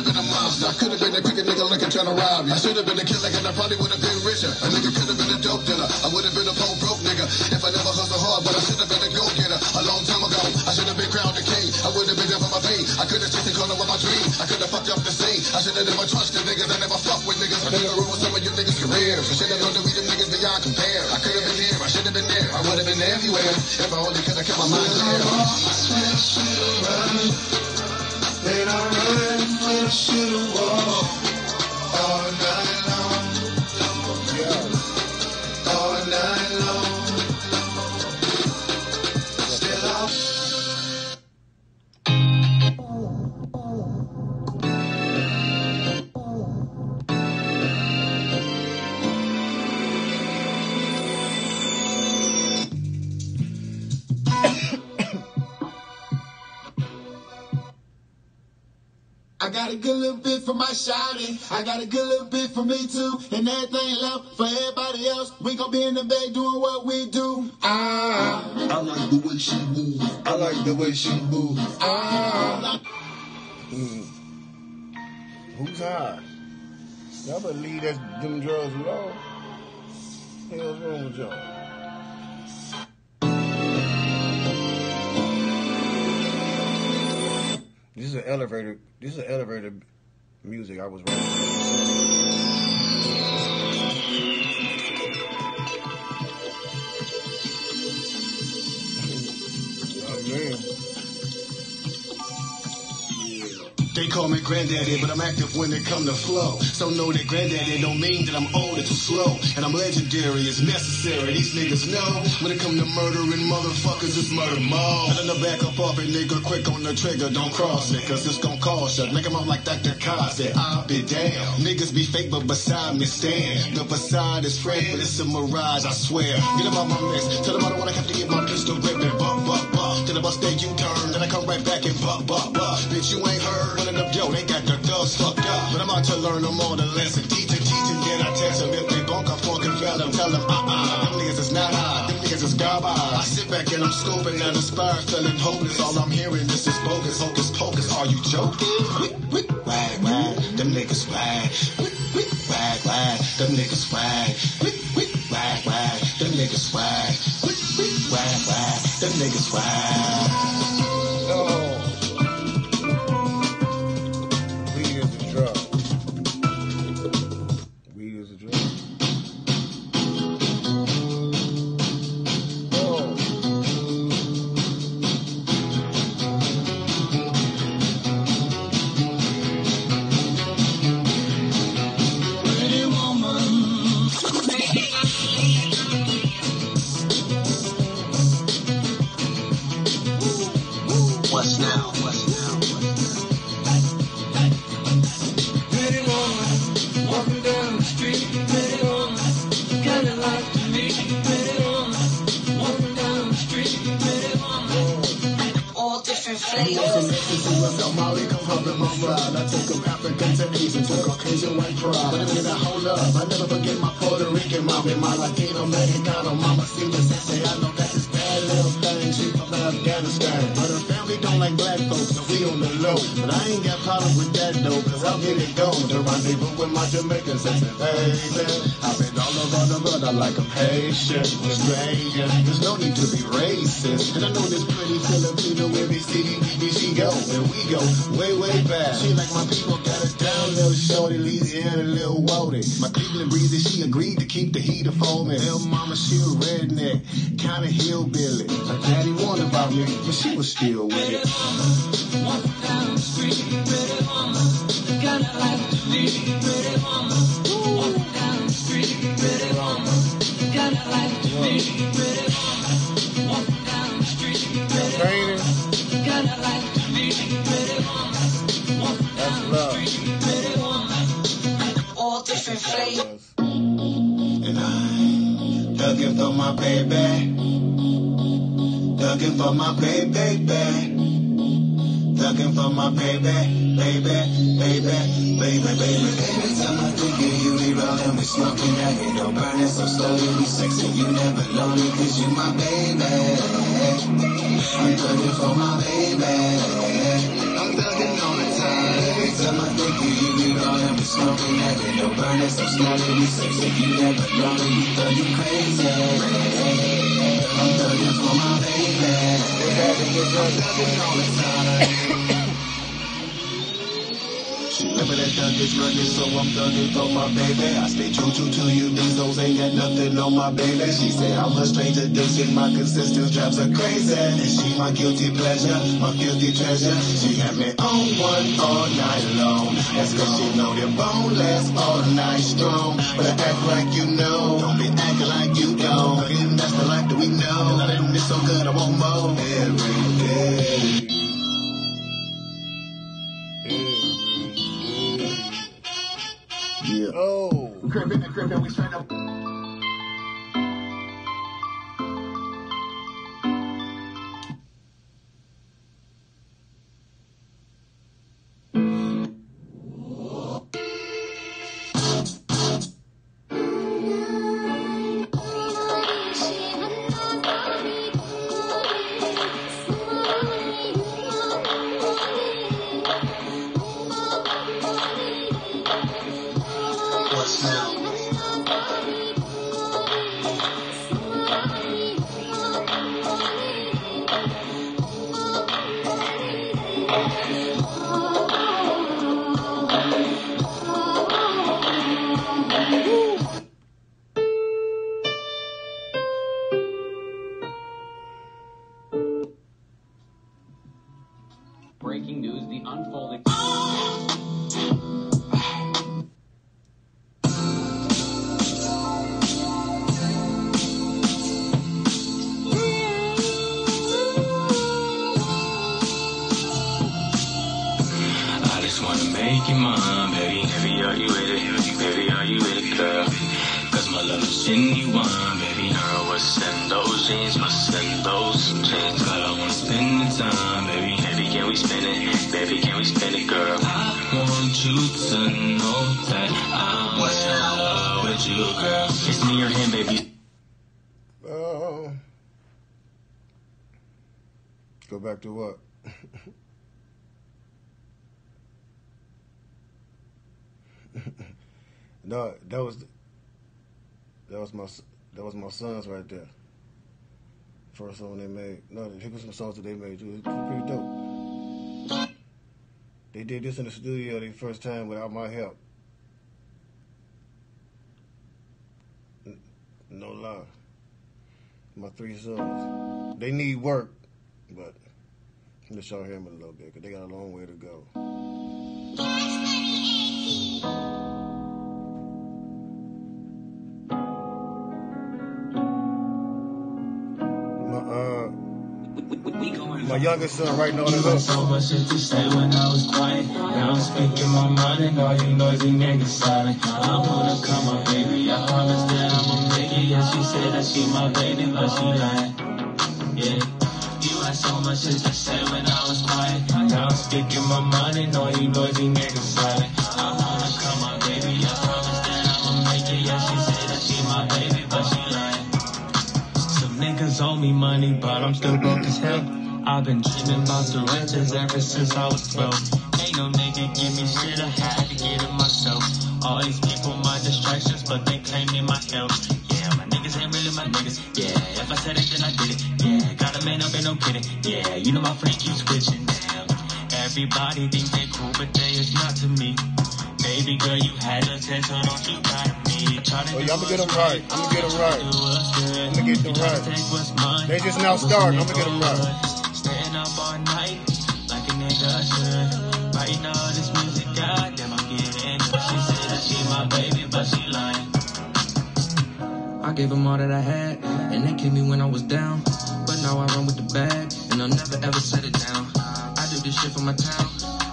have been a monster. I could have been a a nigga looking trying to rob you. I should have been a killer and I probably would have been richer. A nigga could have been a dope dealer. I would have been a poor broke nigga if I never hustled hard, but I should have been a go getter. A long time ago, I should have been crowned the king. I would have been there for my pain. I could have taken corner with my dream. I could have fucked up the scene. I should have never trusted niggas. I never fucked with niggas. I could have ruined some of you niggas' careers. I should have known that we them niggas beyond compare. I could have been here. I should have been there. I would have been everywhere if I only could have kept my mind clear. Then I ran when I should've walked. All night long, for my shouting. I got a good little bit for me too. And everything left for everybody else. We gon' be in the bed doing what we do. Ah, I like the way she move. I like the way she move. ah. Who's high? Y'all better leave that, them drugs alone. Hell's wrong with y'all? This is an elevator. This is an elevator music I was writing. Oh man. They call me granddaddy, but I'm active when it come to flow. So know that granddaddy don't mean that I'm old or too slow. And I'm legendary, it's necessary. These niggas know when it come to murdering motherfuckers, it's murder mode. And then the back up off it, nigga, quick on the trigger, don't cross it, cause it's gon' cost you. Make 'em up like Dr. Cosby, I'll be damn. Niggas be fake, but beside me stand. The facade is fresh, but it's a mirage, I swear. Get 'em out my mix, tell 'em I don't wanna have to get my pistol and buck, buck, buck. Then I bust that U-turn, then I come right back and buck, buck, buck. Bitch, you ain't heard. Running up, yo, they got the thugs fucked up. But I'm out to learn them all the lesson. Teach and teach and then I test them. If they bunk, I fucking fail them. Tell them, uh-uh. Ah, ah, ah, them niggas is not high. Them niggas is garbage. I sit back and I'm scoping and inspired, feeling hopeless. All I'm hearing is this bogus, hocus pocus. Are you joking? Wick, wick, wag, wag. Them niggas wag. Wick, wick, wag, wag. Them niggas wag. Wick, wick, wag, wag. Them niggas wag. Wick, wick, wag, wag. Them niggas wag. Them African to Asian to Caucasian white pride. But a minute, hold up. I never forget my Puerto Rican mom and my Latino Mexicano mama. See the sensei, I know that this bad little thing. She from Afghanistan. But her family don't like black folks, so we the low. But I ain't got problems with that though, cause I'll get it going. The rendezvous with my Jamaican sister, baby. I've been all over the world, I like 'em Haitian, Australian. There's no need to be racist. And I know this pretty Filipino every city where she go, and we go way, way back. She like my people got us down, little shorty, Louisiana, little Wody. My Cleveland breezy, she agreed to keep the heater foaming. Little mama, she a redneck, kinda hillbilly. Her daddy warned about me, but she was still with it. Looking for my baby, baby. Looking for my baby, baby, baby, baby, baby. Every time I think of you, we rollin', we smoking that it don't burn it so slowly, we sexy. You never lonely, cause you my baby. I'm looking for my baby. I'm thugging all the time. Every time I think of you, we rollin', we smoking that it don't burn it so slowly, we sexy. You never lonely, we thugging crazy. I'm thugging for my baby. I'm thugging all the time. She live that thuggish rugged, so I'm thugging for my baby. I stay true, true to you, these hoes ain't got nothing on my baby. She say I'm a stranger, dissing my consistent drives her crazy. And she my guilty pleasure, my guilty treasure. She had me on one all night long. That's cause she know that bone lasts all night strong. But I act like you know, don't be acting like you don't. That's the life that we know. And it's so good, I want more every day. Oh. Crib in the we straight up. To what? no, that was that was my that was my sons right there. First song they made. No, here was some songs that they made too. It's pretty dope. They did this in the studio the first time without my help. No lie. My three sons. They need work, but let y'all hear them a little bit because they got a long way to go. My uh, my youngest son right now. You got so much shit to say when I was quiet. Now I'm speaking my mind and all you noisy niggas silent. I wanna come my baby. I promise that I'ma make it. Yeah, she said that she my baby, but she lying. Yeah. Much shit to say when I was quiet. Now I'm speaking my mind and all you noisy niggas silent. I wanna come my baby. I promise that I'ma make it. Yeah, she said that she my baby, but she lying. Some niggas owe me money, but I'm still broke as hell. I've been dreaming about the riches ever since I was 12. Ain't no nigga give me shit, I had to get it myself. All these people my distractions, but they claiming my health. Yeah, my niggas ain't really my niggas. Yeah, if I said it, then I did it. Yeah, got man up, ain't no kidding. Yeah, you know my friend keeps switching. Damn. Everybody think they cool, but they is not to me. Baby girl, you had a test, so don't you got me. Try to Oh, do I'ma get 'em what's right. I'ma get 'em right. Do what's good. I'ma get them You try to right. take what's mine. They just now starting. I'ma get 'em right. Staying up all night, like a nigga should. Writing all this music, goddamn, I'm getting it. She said that she my baby, but she lying. I gave them all that I had, and they kept me when I was down. But now I run with the bag, and I'll never ever set it down. I do this shit for my town.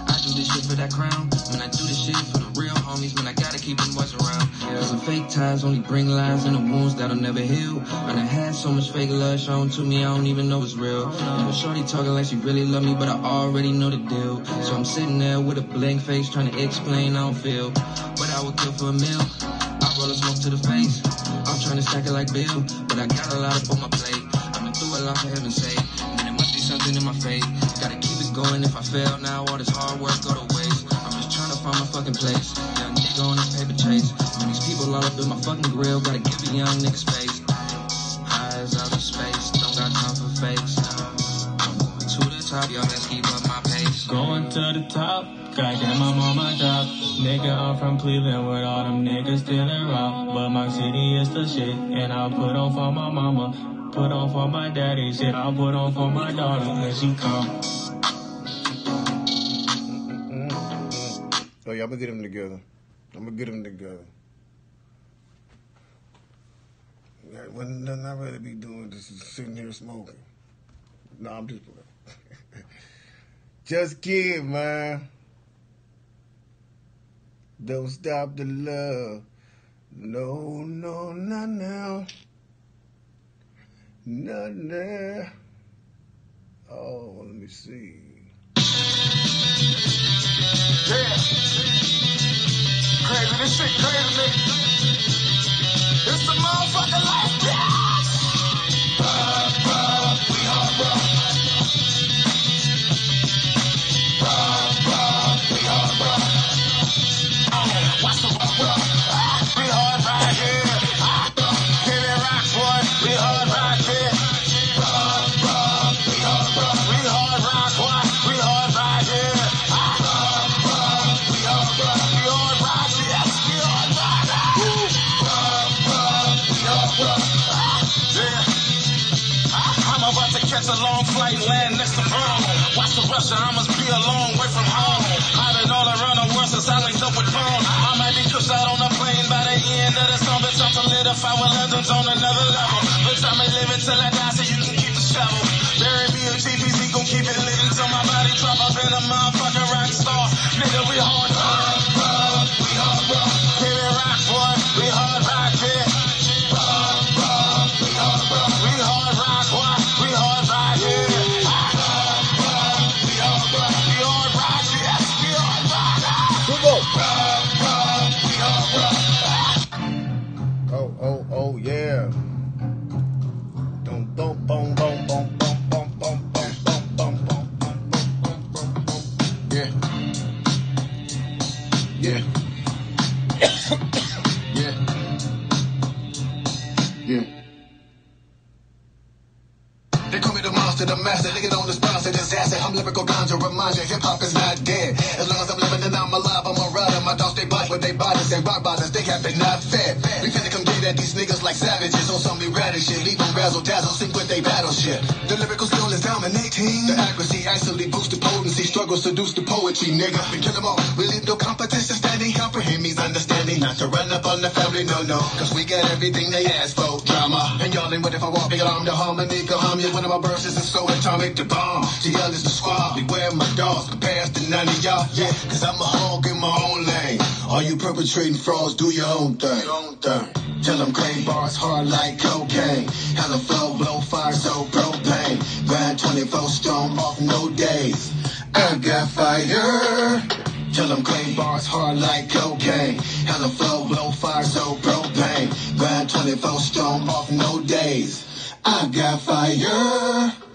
I do this shit for that crown. When I do this shit for the real homies, man, I gotta keep them boys around. Cause the fake ties only bring lies and the wounds that'll never heal. And I had so much fake love shown to me, I don't even know it's real. And shorty talking like she really love me, but I already know the deal. So I'm sitting there with a blank face trying to explain I don't feel. But I would kill for a meal. I roll a smoke to the face. I'm trying to stack it like Bill, but I got a lot up on my plate. Through a lot for and there must be something in my fate. Gotta keep it going if I fail now, all this hard work go to waste. I'm just trying to find my fucking place. Young nigga on this paper chase. When these people all up in my fucking grill, gotta give a young nigga space. High as outer space, don't got time for fakes. I'm going to the top, y'all best keep up my pace. Going to the top, gotta get my mama job. Nigga, I'm from Cleveland with all them niggas stealing rock. But my city is the shit, and I'll put on for my mama. Put on for my daddy, shit, I'll put on for my daughter when she come. Oh yeah, I'm gonna get them together. I'm gonna get them together. Yeah, When nothing I'd rather be doing just sitting here smoking. No, I'm just playing. just kid, man. Don't stop the love. No, no, not now. Not now. Oh, let me see. Yeah. Crazy, this shit crazy. It's the motherfucking life, I must be a long way from home. I've been all around the world since I linked up with Bone. I might be pushed out on a plane by the end of the song, bitch. I'm solidify with legends on another level. Bitch, I'ma live it till I die so you can keep the shovel. Bury me a TPC, gon' keep it lit until my body drop up in a motherfucking rock star. Nigga, we hard, nigga. We kill them all, we leave no competition standing. Comprehend me's understanding, not to run up on the family, no, no. Cause we got everything they ask for, drama. And y'all ain't what if I walk big alarm, the harmony, go hum you. One of my verses is so atomic, the bomb. GL is the squad, beware my dogs, compares to none of y'all, yeah. Cause I'm a hog in my own lane. All you perpetrating frauds, do your own thing. Your own thing. Tell them claim bars hard like cocaine. Claim bars hard like cocaine. Hella flow, blow fire, so propane. Grind 24 strong off no days. I got fire.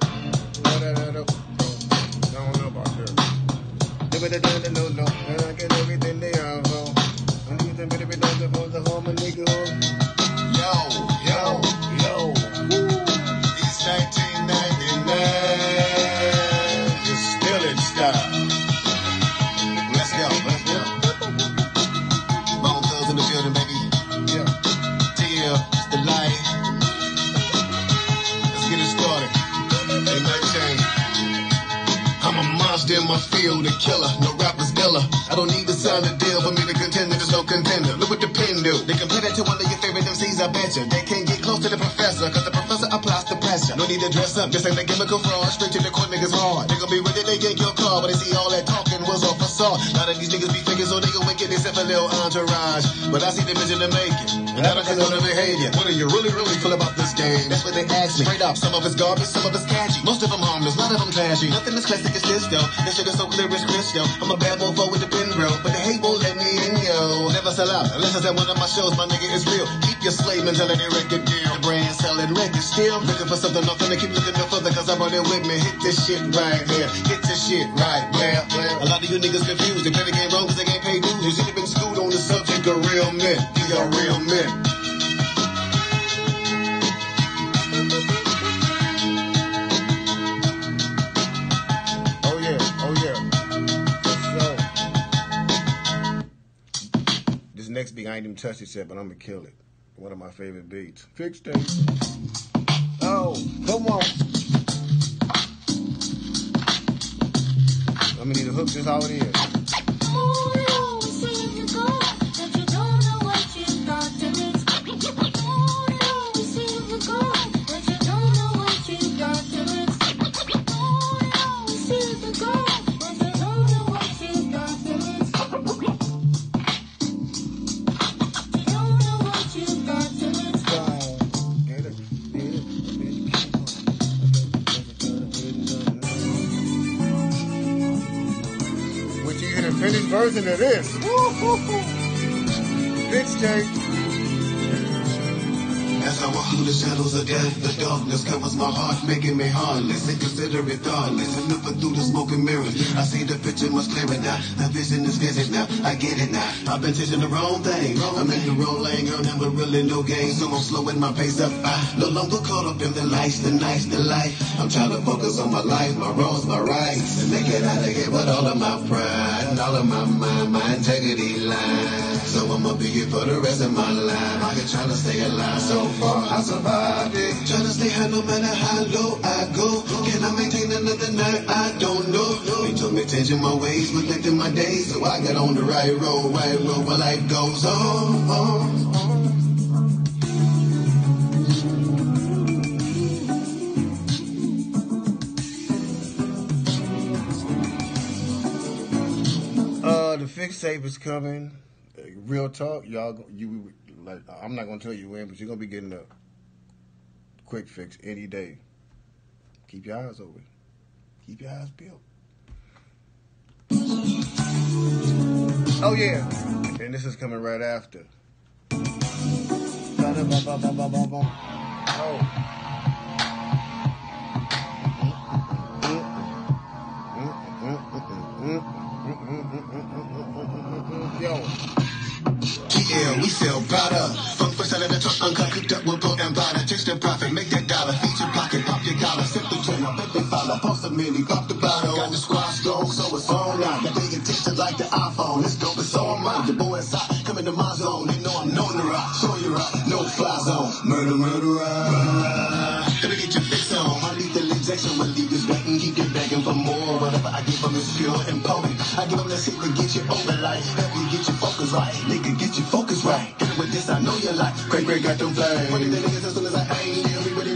They can't get close to the professor, cause the professor applies the pressure. No need to dress up, just ain't a chemical fraud. Straight to the court, niggas hard. They gon' be ready to get your car, but they see all that talking was off. A lot of these niggas be faking, so they gon' wicked, set a little entourage. But I see the vision to make it. And I don't condone the behavior. What do you really, really feel about this game? That's what they ask me. Straight up, some of it's garbage, some of it's catchy. Most of them harmless, none of them trashy. Nothing as classic as this though. This shit is so clear as crystal. I'm a bad boy with the pen bro, but the hate won't let me in, yo. Never sell out, unless it's at one of my shows, my nigga is real. Keep your slave mentality record deal. Brand selling records still. Looking for something, finna keep looking no further, cause I brought it with me. Hit this shit right here. Hit this shit right where. A lot of you niggas confused. They play the game wrong cause they ain't paid dues. You should have been schooled on the subject of real men. These are real men. Oh yeah, oh yeah. So this next beat I ain't even touched it yet, but I'm gonna kill it. One of my favorite beats. Fix things. Oh, come on. I'm gonna need a hook, just how it is. Version of this. Bitch tape. Through the shadows of death, the darkness covers my heart, making me heartless and consider it thoughtless. And looking through the smoking mirrors, I see the picture much clearer now. The vision is vivid now, I get it now. I've been chasing the wrong thing, I'm in the wrong lane, girl, never really no game, So I'm slowing my pace up. I no longer caught up in the lights, the nights, the light. I'm trying to focus on my life, my wrongs, my rights, and make it out of here with all of my pride and all of my mind, my integrity line. So I'ma be here for the rest of my life. I can try to stay alive. So far, I to stay high no matter how low I go. Can I maintain another night? I don't know. They told me changing my ways, reflecting my days. So I got on the right road, right road where life goes on. on. Uh, the Fixtape is coming. Real talk, y'all. You like? I'm not gonna tell you when, but you're gonna be getting a quick fix any day. Keep your eyes open. Keep your eyes peeled. Oh yeah, and this is coming right after. Oh. Yo. Yeah, we sell product. Funk fresh out of the truck, uncut, cooked up the profit, make that dollar. Feature pocket, pop your collar. Simply turn up, bet they follow. Post a mini, pop the bottle. Got the squad strong, so it's on now. Got big attention like the iPhone. It's dope, it's on mine. The boy inside, coming to my zone. They know I'm known to rock. Show you rock, no fly zone. Murder, murderer. Let me get your fix on. My lethal injection will leave you begging, keep you begging for more. Whatever I give them is pure and potent. I give them that shit to get you over life. Help you get your focus right. Nigga, get your focus right. It with this, I know you like. Great, great, got them flames. Funny the niggas as soon as I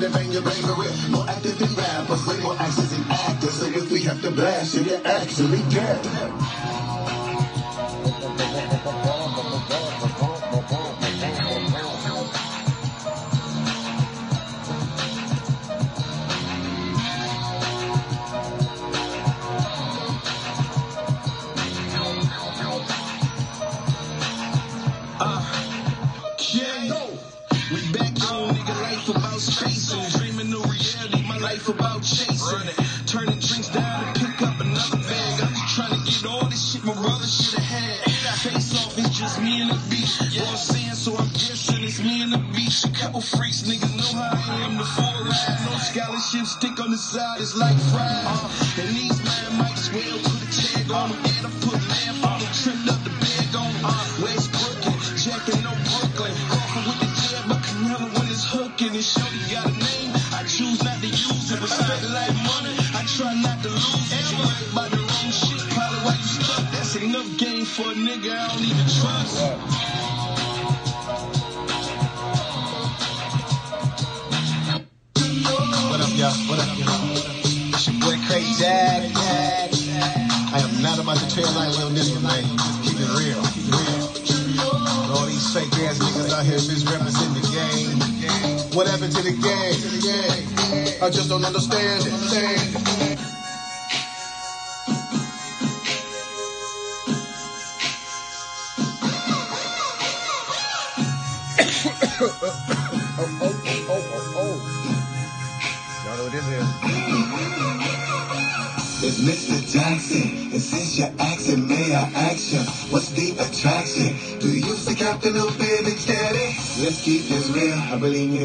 ready bang your for real. More active than rappers, way more actions than actors. So if we have to blast you, you actually get about chasing.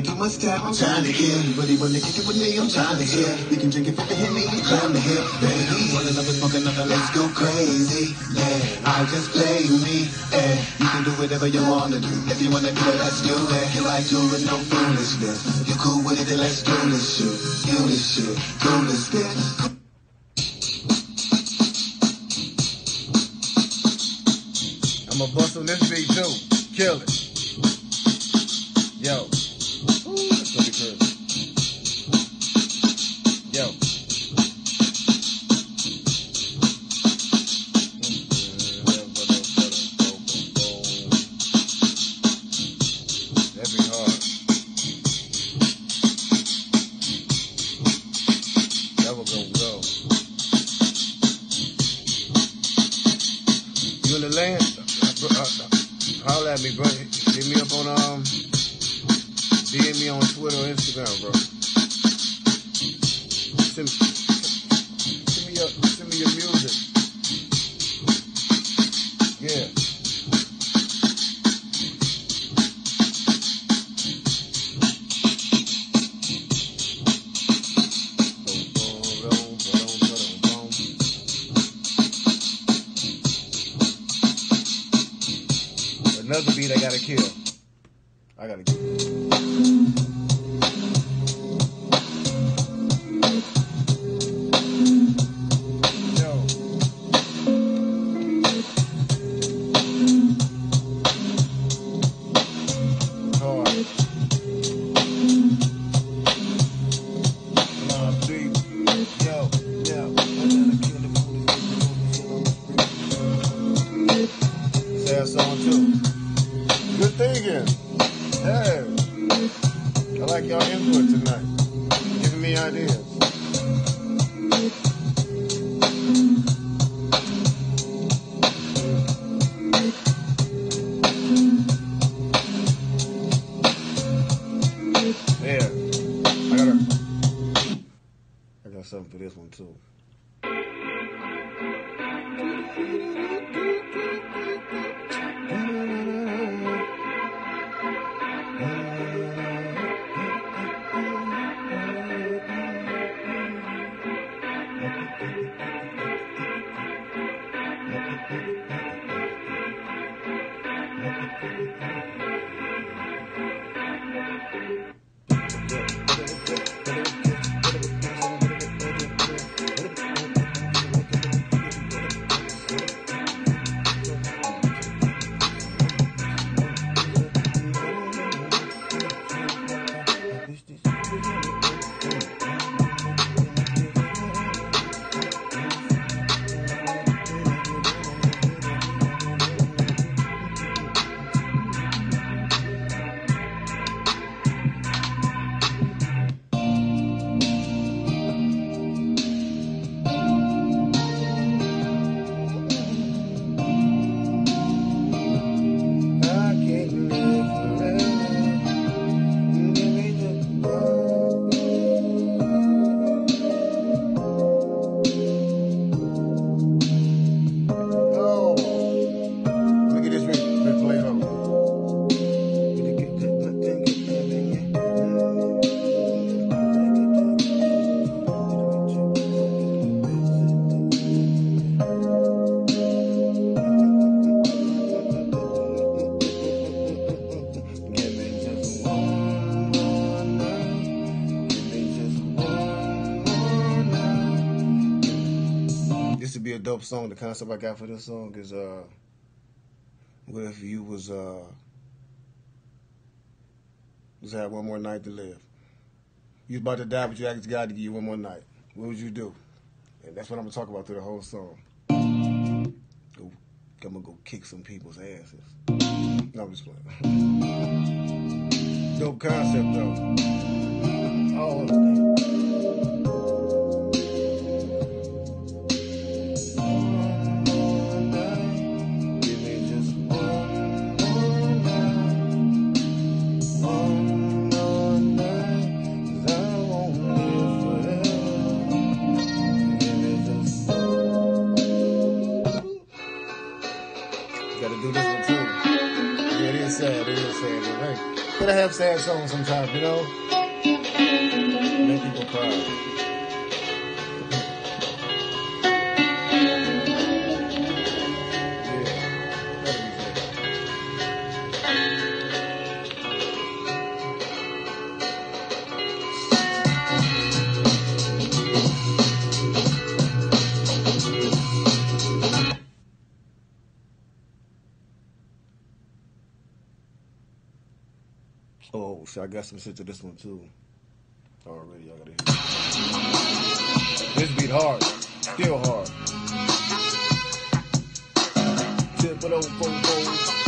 to get my I'm trying to get. Really wanna kick it with me, I'm trying to you, We can drink it for the hit me, climb the hill. Baby, When the love is and up let's go crazy. Yeah, I just play me. Yeah, you can do whatever you wanna do. If you wanna do it, let's do it. You like doing no foolishness. You cool with it, then let's do this shit. Do this shit. Dope song. The concept I got for this song is uh, what if you was uh, just had one more night to live. You was about to die, but you asked God to give you one more night. What would you do? And that's what I'm gonna talk about through the whole song. Go, I'm gonna go kick some people's asses. No, I'm just playing. Dope concept though. Oh, Give sad songs sometimes, you know? Got some shit to this one too. Already, I gotta hear. This beat hard, still hard. Tip it over,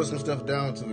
put some stuff down to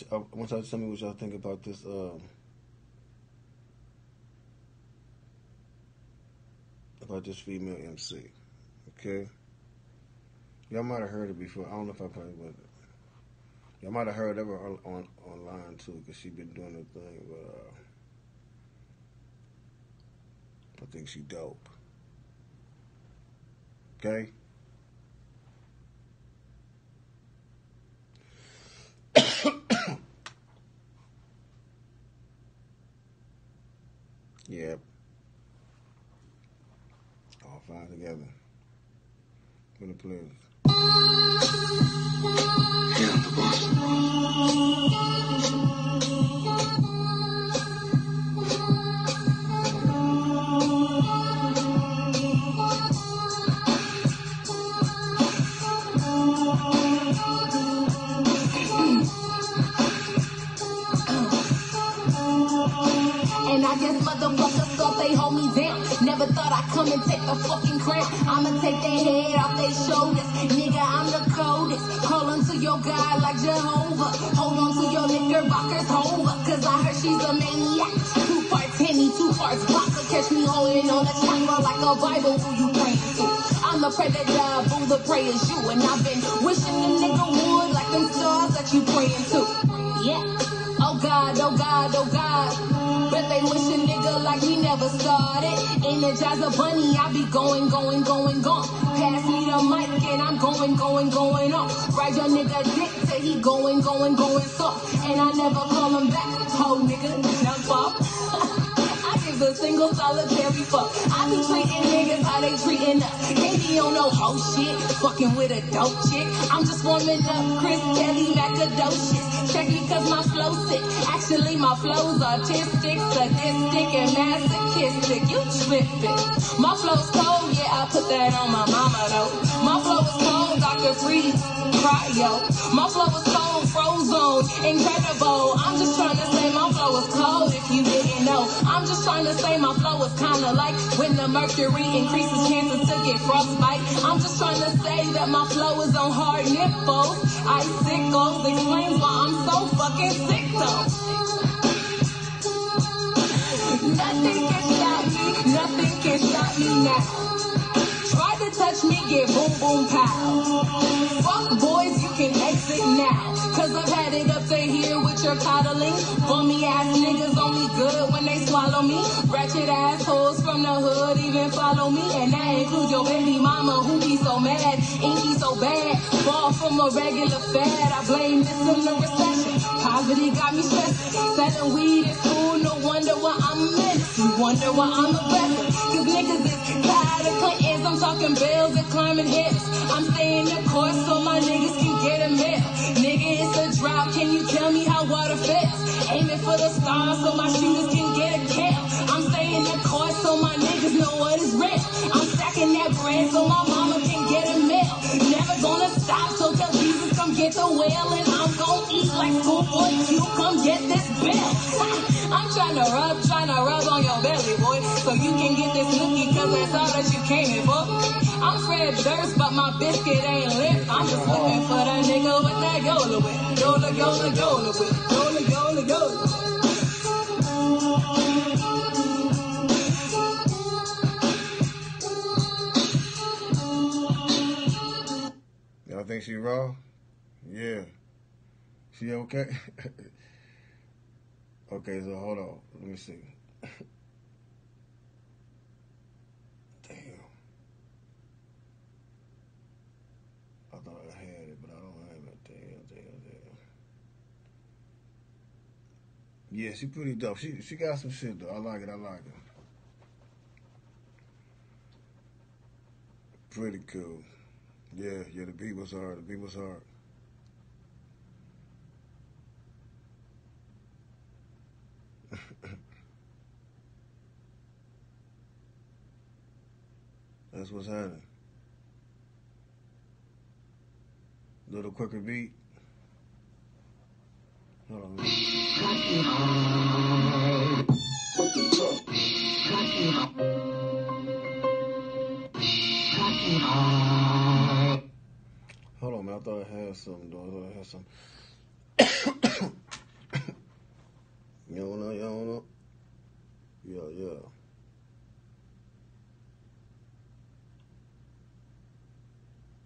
Okay, I want y'all. To tell me what y'all think about this. Um, about this female MC. Okay, y'all might have heard it before. I don't know if I probably would. Y'all might have heard of her on, on online too, cause she been doing her thing. But uh, I think she dope. Okay. Yep. All five together. When it plays. They hold me down. Never thought I'd come and take the fucking crown. I'ma take their head off their shoulders. Nigga, I'm the coldest. Call unto your God like Jehovah. Hold on to your knickerbockers, Hova. Cause I heard she's a maniac. Two parts Henny, two parts vodka. Catch me holding on a chakra like a Bible. Who you praying to? I'm the predator, boo, the prey is you. And I've been wishing the nigga would like them stars that you praying to. Yeah. Oh God, oh God, oh God. They wish a nigga like he never started. Energizer bunny, I be going, going, going, gone. Pass me the mic and I'm going, going, going on. Ride your nigga dick till he going, going, going soft. And I never call him back. Ho nigga, jump off. I give a single solitary fuck. I be treating niggas how they treating us. Can't be on no hoe shit, fucking with a dope chick. I'm just warming up Chris Kelly Macadocious. Check me cause my flow sick. Actually, my flow's artistic, sadistic, and masochistic. You tripping. My flow's cold, yeah, I put that on my mama though. My flow is cold, Dr. Freeze, cryo. My flow is cold, frozen, incredible. I'm just trying to say my flow is cold if you didn't know. I'm just trying to say my flow is kinda like when the mercury increases chances to get frostbite. I'm just trying to say that my flow is on hard nipples. Icicles explains why I'm so fucking sick though. Nothing can stop me, nothing can stop me now. Try to touch me, get boom boom pow. Fuck boys, you can exit now. Cause I've had it up to here with your coddling. Bummy ass niggas only good when they swallow me. Ratchet assholes from the hood even follow me. And that includes your baby mama who be so mad, ain't inky so bad. Fall from a regular fad. I blame this in the recession. Poverty got me stressed. Selling weed is cool, no wonder why I'm menace. You wonder why I'm a vessel. Cause niggas is tired of Clintons. I'm talking bills and climbing hips. I'm staying the course so my niggas can get a meal. Nigga, it's a drought. Can you tell me how water fits? Aiming for the stars so my shooters can get a kill. I'm staying the course so my niggas know what is rich. I'm stacking that bread so my mama can get a meal. Never gonna stop, so tell Jesus come get the whale and I'm gonna eat like ScHoolboy Q Come get this bill. I'm trying to rub, trying to rub on your belly, boy, so you can get this nookie, cause that's all that you came here for. I'm Fred Durst, but my biscuit ain't lit. I'm just looking for that nigga with that Yola with. Yola, Yola, Yola with. Yola, Yola, Yola. Y'all think she raw? Yeah. She okay? okay, so hold on. Let me see. Damn. I thought I had it, but I don't have it. Damn, damn, damn. Yeah, she pretty dope. She she got some shit though. I like it. I like it. Pretty cool. Yeah, yeah, the beat was hard. The beat was hard. That's what's happening. Little quicker beat. Hold on. Man. I thought I had something. I thought I had something. you don't know, you know? Yeah, yeah.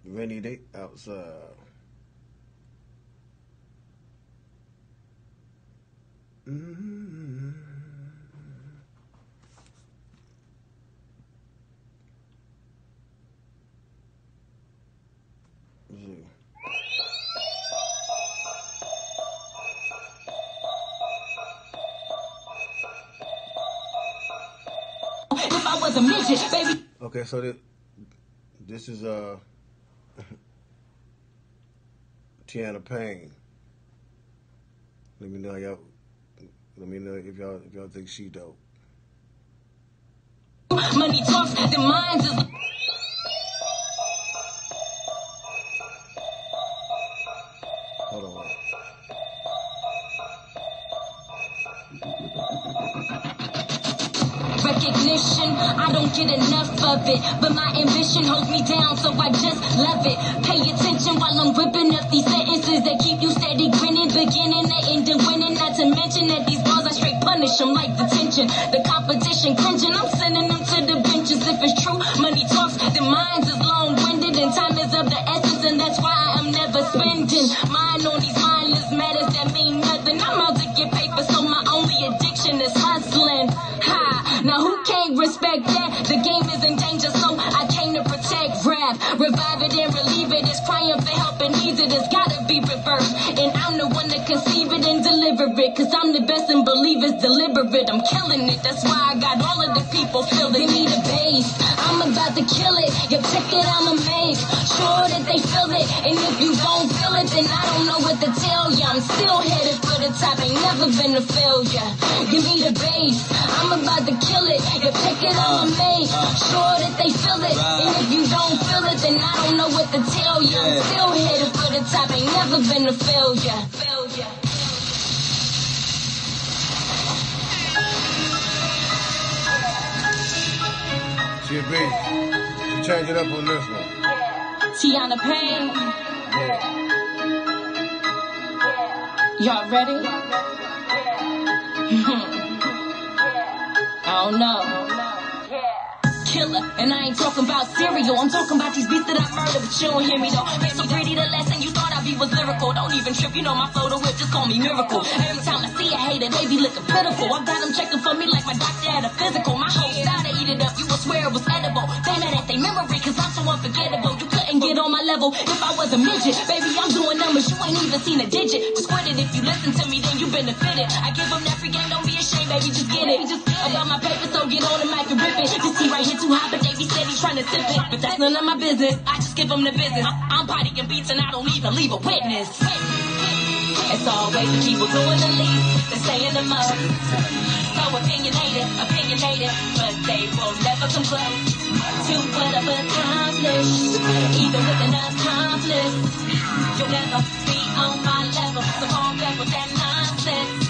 Rainy day outside. Okay, so this, this is uh Tiana Payne. Let me know y'all. Let me know if y'all if y'all think she dope. Money talks, the minds is. Hold on. recognition. I don't get enough of it, but my ambition holds me down, so I just love it. Pay attention while I'm ripping up these sentences that keep you steady grinning, beginning and winning. Not to mention that them like detention. The competition cringing, I'm of the people feeling Give me the bass. I'm about to kill it. You check it, I'ma make sure that they feel it. And if you don't feel it, then I don't know what to tell ya. I'm still headed for the top. Ain't never been a failure. Give me the bass. I'm about to kill it. You check it, I'ma uh, make uh. sure that they feel it. And if you don't feel it, then I don't know what to tell you. I'm still headed for the top. Ain't never been a failure. Failure. She a. She changed it up on this one. Tiana Payne. Yeah. Y'all ready? I don't know. Killer, and I ain't talking about cereal. I'm talking about these beats that I murder, but you don't hear me though. Been so pretty the lesson you thought be was lyrical. Don't even trip, you know my flow, the whip, just call me miracle. Every time I see a hater, they be looking pitiful. I got them checking for me like my doctor had a physical. My whole style to eat it up, you would swear it was edible. They mad at they memory, cause I'm so unforgettable. Get on my level if I was a midget. Baby, I'm doing numbers, you ain't even seen a digit. Just quit it if you listen to me, then you benefited. I give them that free game, don't be ashamed, baby, just get it. Just about my paper, so get on the mic and rip it. This tea right here too hot, but they be steady trying to sip it. But that's none of my business, I just give them the business. I'm partying beats and I don't even leave a witness. It's always the people doing the least, they stay in the mud. So opinionated, opinionated, but they will never come close to what I've accomplished. Even with an accomplice, you'll never be on my level. So fall back with that nonsense.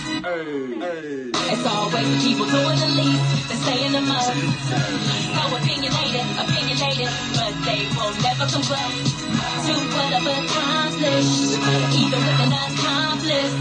It's always the people doing the least, stay in the mud. So opinionated, opinionated, but they will never come close to what I've accomplished. Even with an accomplice,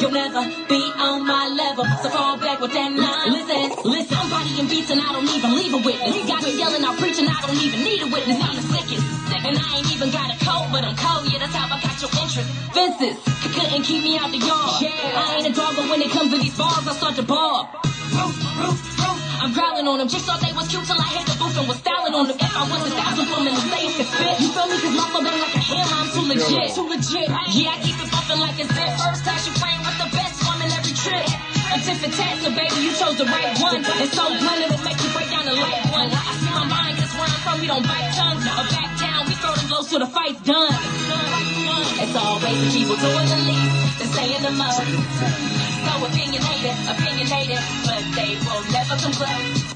you'll never be on my level. So fall back with that nonsense. Listen, I'm bodying beats and I don't even leave a witness. Got me yelling, I'm preaching, I don't even need a witness. I'm the sickest. And I ain't even got a cold, but I'm cold. Yeah, that's how I got your interest. Fences couldn't keep me out the yard. I ain't a dog, but when it comes to these balls, I start to bar. Roof, roof, roof. I'm growling on them. Chicks thought they was cute till I hit the booth and was styling on them. If I was a thousand women say it could fit. You feel me? Cause my flow bang like a hammer. I'm too legit. Too legit. Yeah, I keep it bumping like a zip. First class, you frame with the best woman every trip. A tip for tat, so baby, you chose the right one. It's so blunt, it'll make you break down the light one. I see my mind, cause where I'm from, we don't bite tongues. Or back down, we throw them blows till the fight's done. It's always the people doing the least, they stay in the mud. So opinionated, opinionated, but they will never close.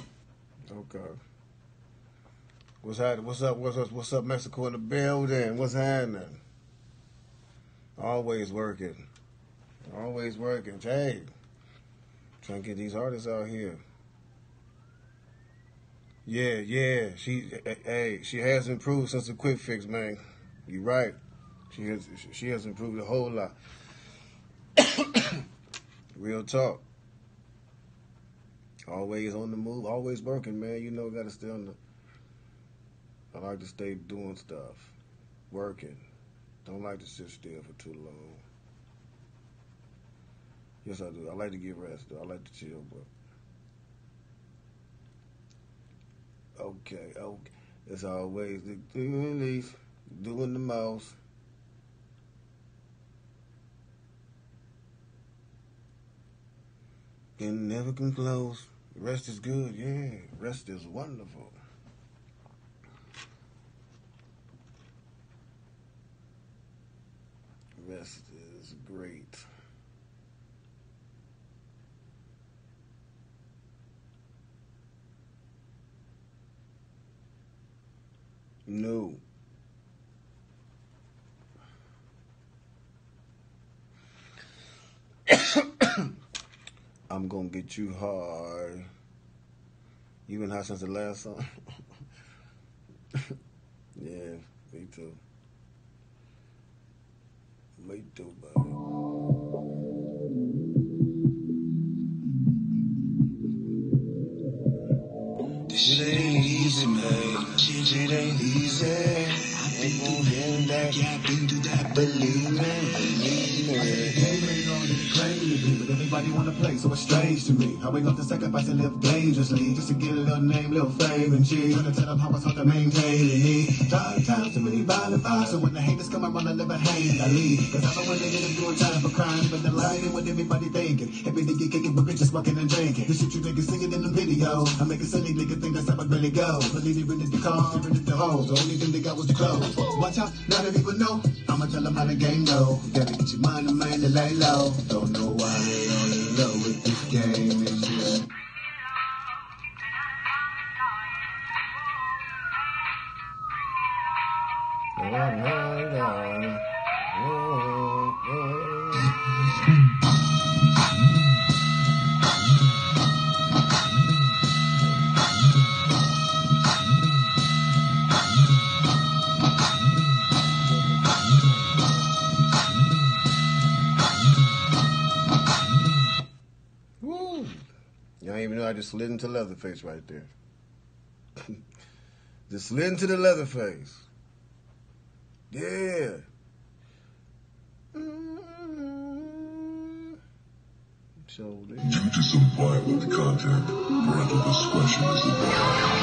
Okay. What's happening? What's up? What's up? What's up, Mexico in the building? What's happening? Always working. Always working. Hey, trying to get these artists out here. Yeah, yeah. She, hey, she has improved since the quick fix, man. You right. She has, she has improved a whole lot. Real talk. Always on the move, always working, man. You know, got to stay on the. I like to stay doing stuff, working. Don't like to sit still for too long. Yes, I do. I like to get rest, though. I like to chill, but. Okay, okay. It's always the these, doing the most. Can never come close. Rest is good, yeah. Rest is wonderful. rest is great. No. I'm gonna get you hard. You been hot since the last song? yeah, me too. Me too, buddy. This shit ain't easy, man. Shit ain't easy. I've been through hell, that, yeah, I've been through that. Believe me, believe me. crazy, but everybody wanna play, so it's strange to me. How we got to sacrifice and live dangerously just to get a little name, little fame and cheese. Trying to tell them how it's hard to maintain and need. Dark times, too many violent vibes, so when the haters come around, I never hang, I leave. Cause I don't want to get doing time for crime, but the line ain't what everybody thinking. Every nigga kicking with bitches smoking and drinking. The shit you niggas singing in the video, I make a silly nigga think that's how it really go. Believe it rented the cars, they rented the hoes, the only thing they got was the clothes. Watch out, now that people know, I'ma tell them how the game go. Gotta get your mind and mind to lay low. Don't know why they all in love with this game and shit. Woo! Ain't even know I just slid into Leatherface right there. just slid into the Leatherface. Yeah. Mm-hmm. So. Due to some violent content, parental discretion is advised.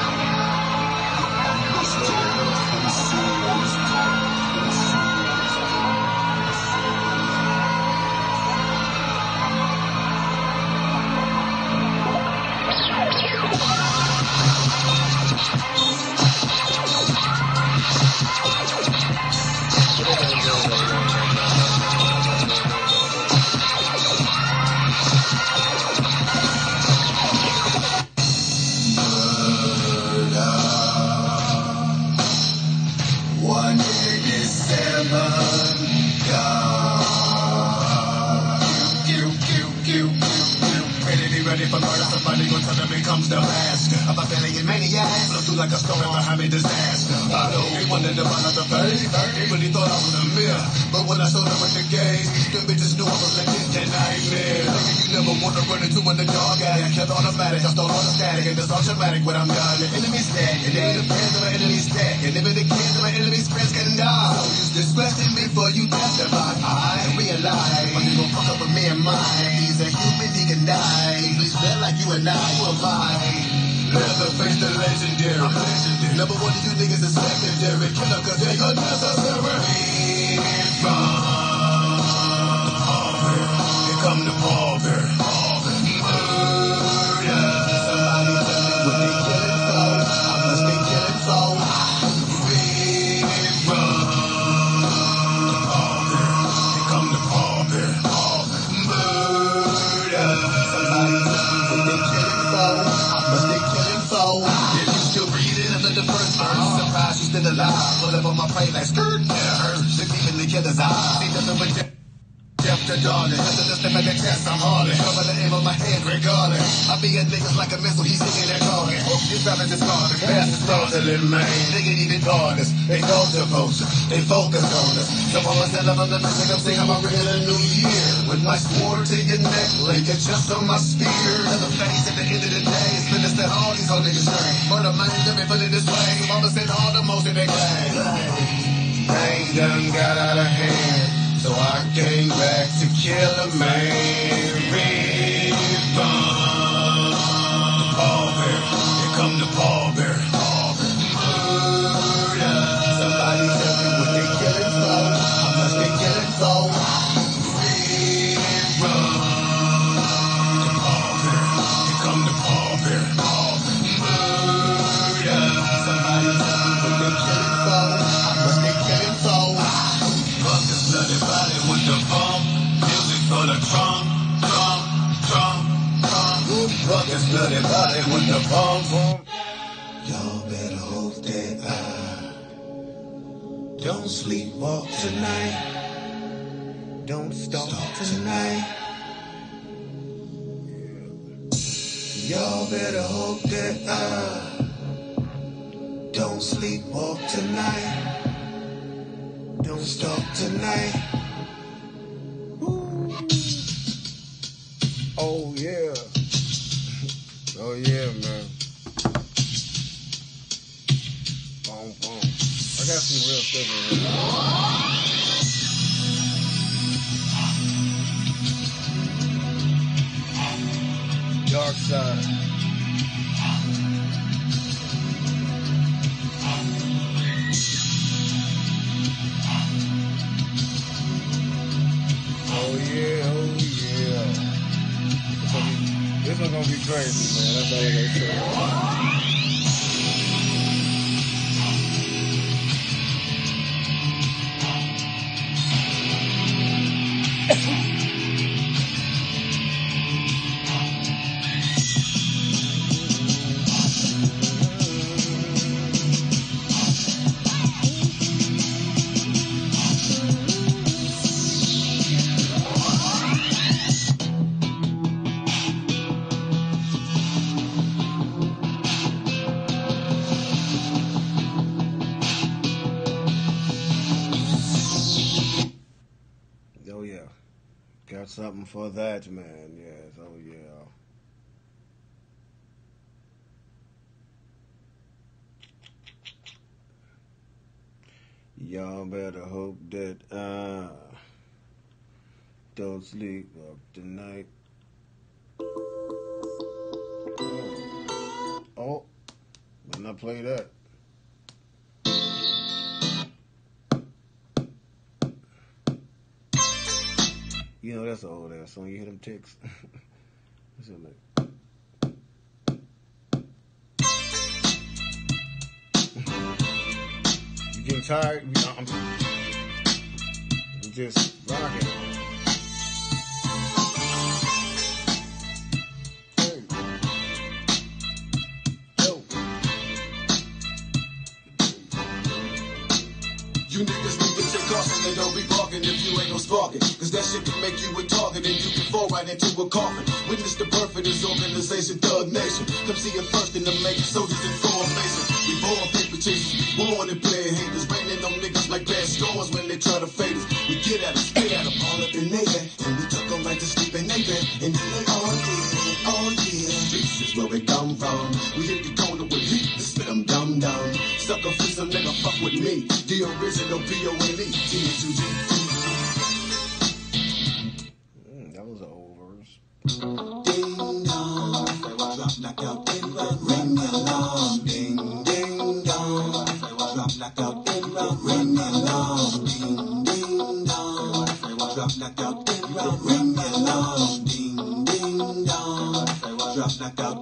I'm a new year. With my sword to your neck, lay your chest on my spear. And the face at the end of the day, don't sleepwalk tonight. Don't stop tonight. For that man, yes, oh yeah. Y'all better hope that uh don't sleep up tonight. Oh, when I play that. You know that's an old ass song. You hear them ticks? What's it? You getting tired? You know, I'm, I'm just rocking. You niggas don't be barking if you ain't no sparking. Cause that shit can make you a target and you can fall right into a coffin. Witness the birth of this organization, Thug Nation. Come see it first in the make soldiers in formation. We born paper chasers, born and play haters. Raining on niggas like bad storms when they try to fade us. We get at them, spit at them, all up in their head. And we me. The original B-O-N-E. T-H-U-G. Mm, that was an old verse. Ding dong. Drop knockout in ring the alarm. Ding ding dong. Drop knockout in ring the alarm. Ding ding dong. Drop knockout in ring the alarm. Ding ding dong. Drop knockout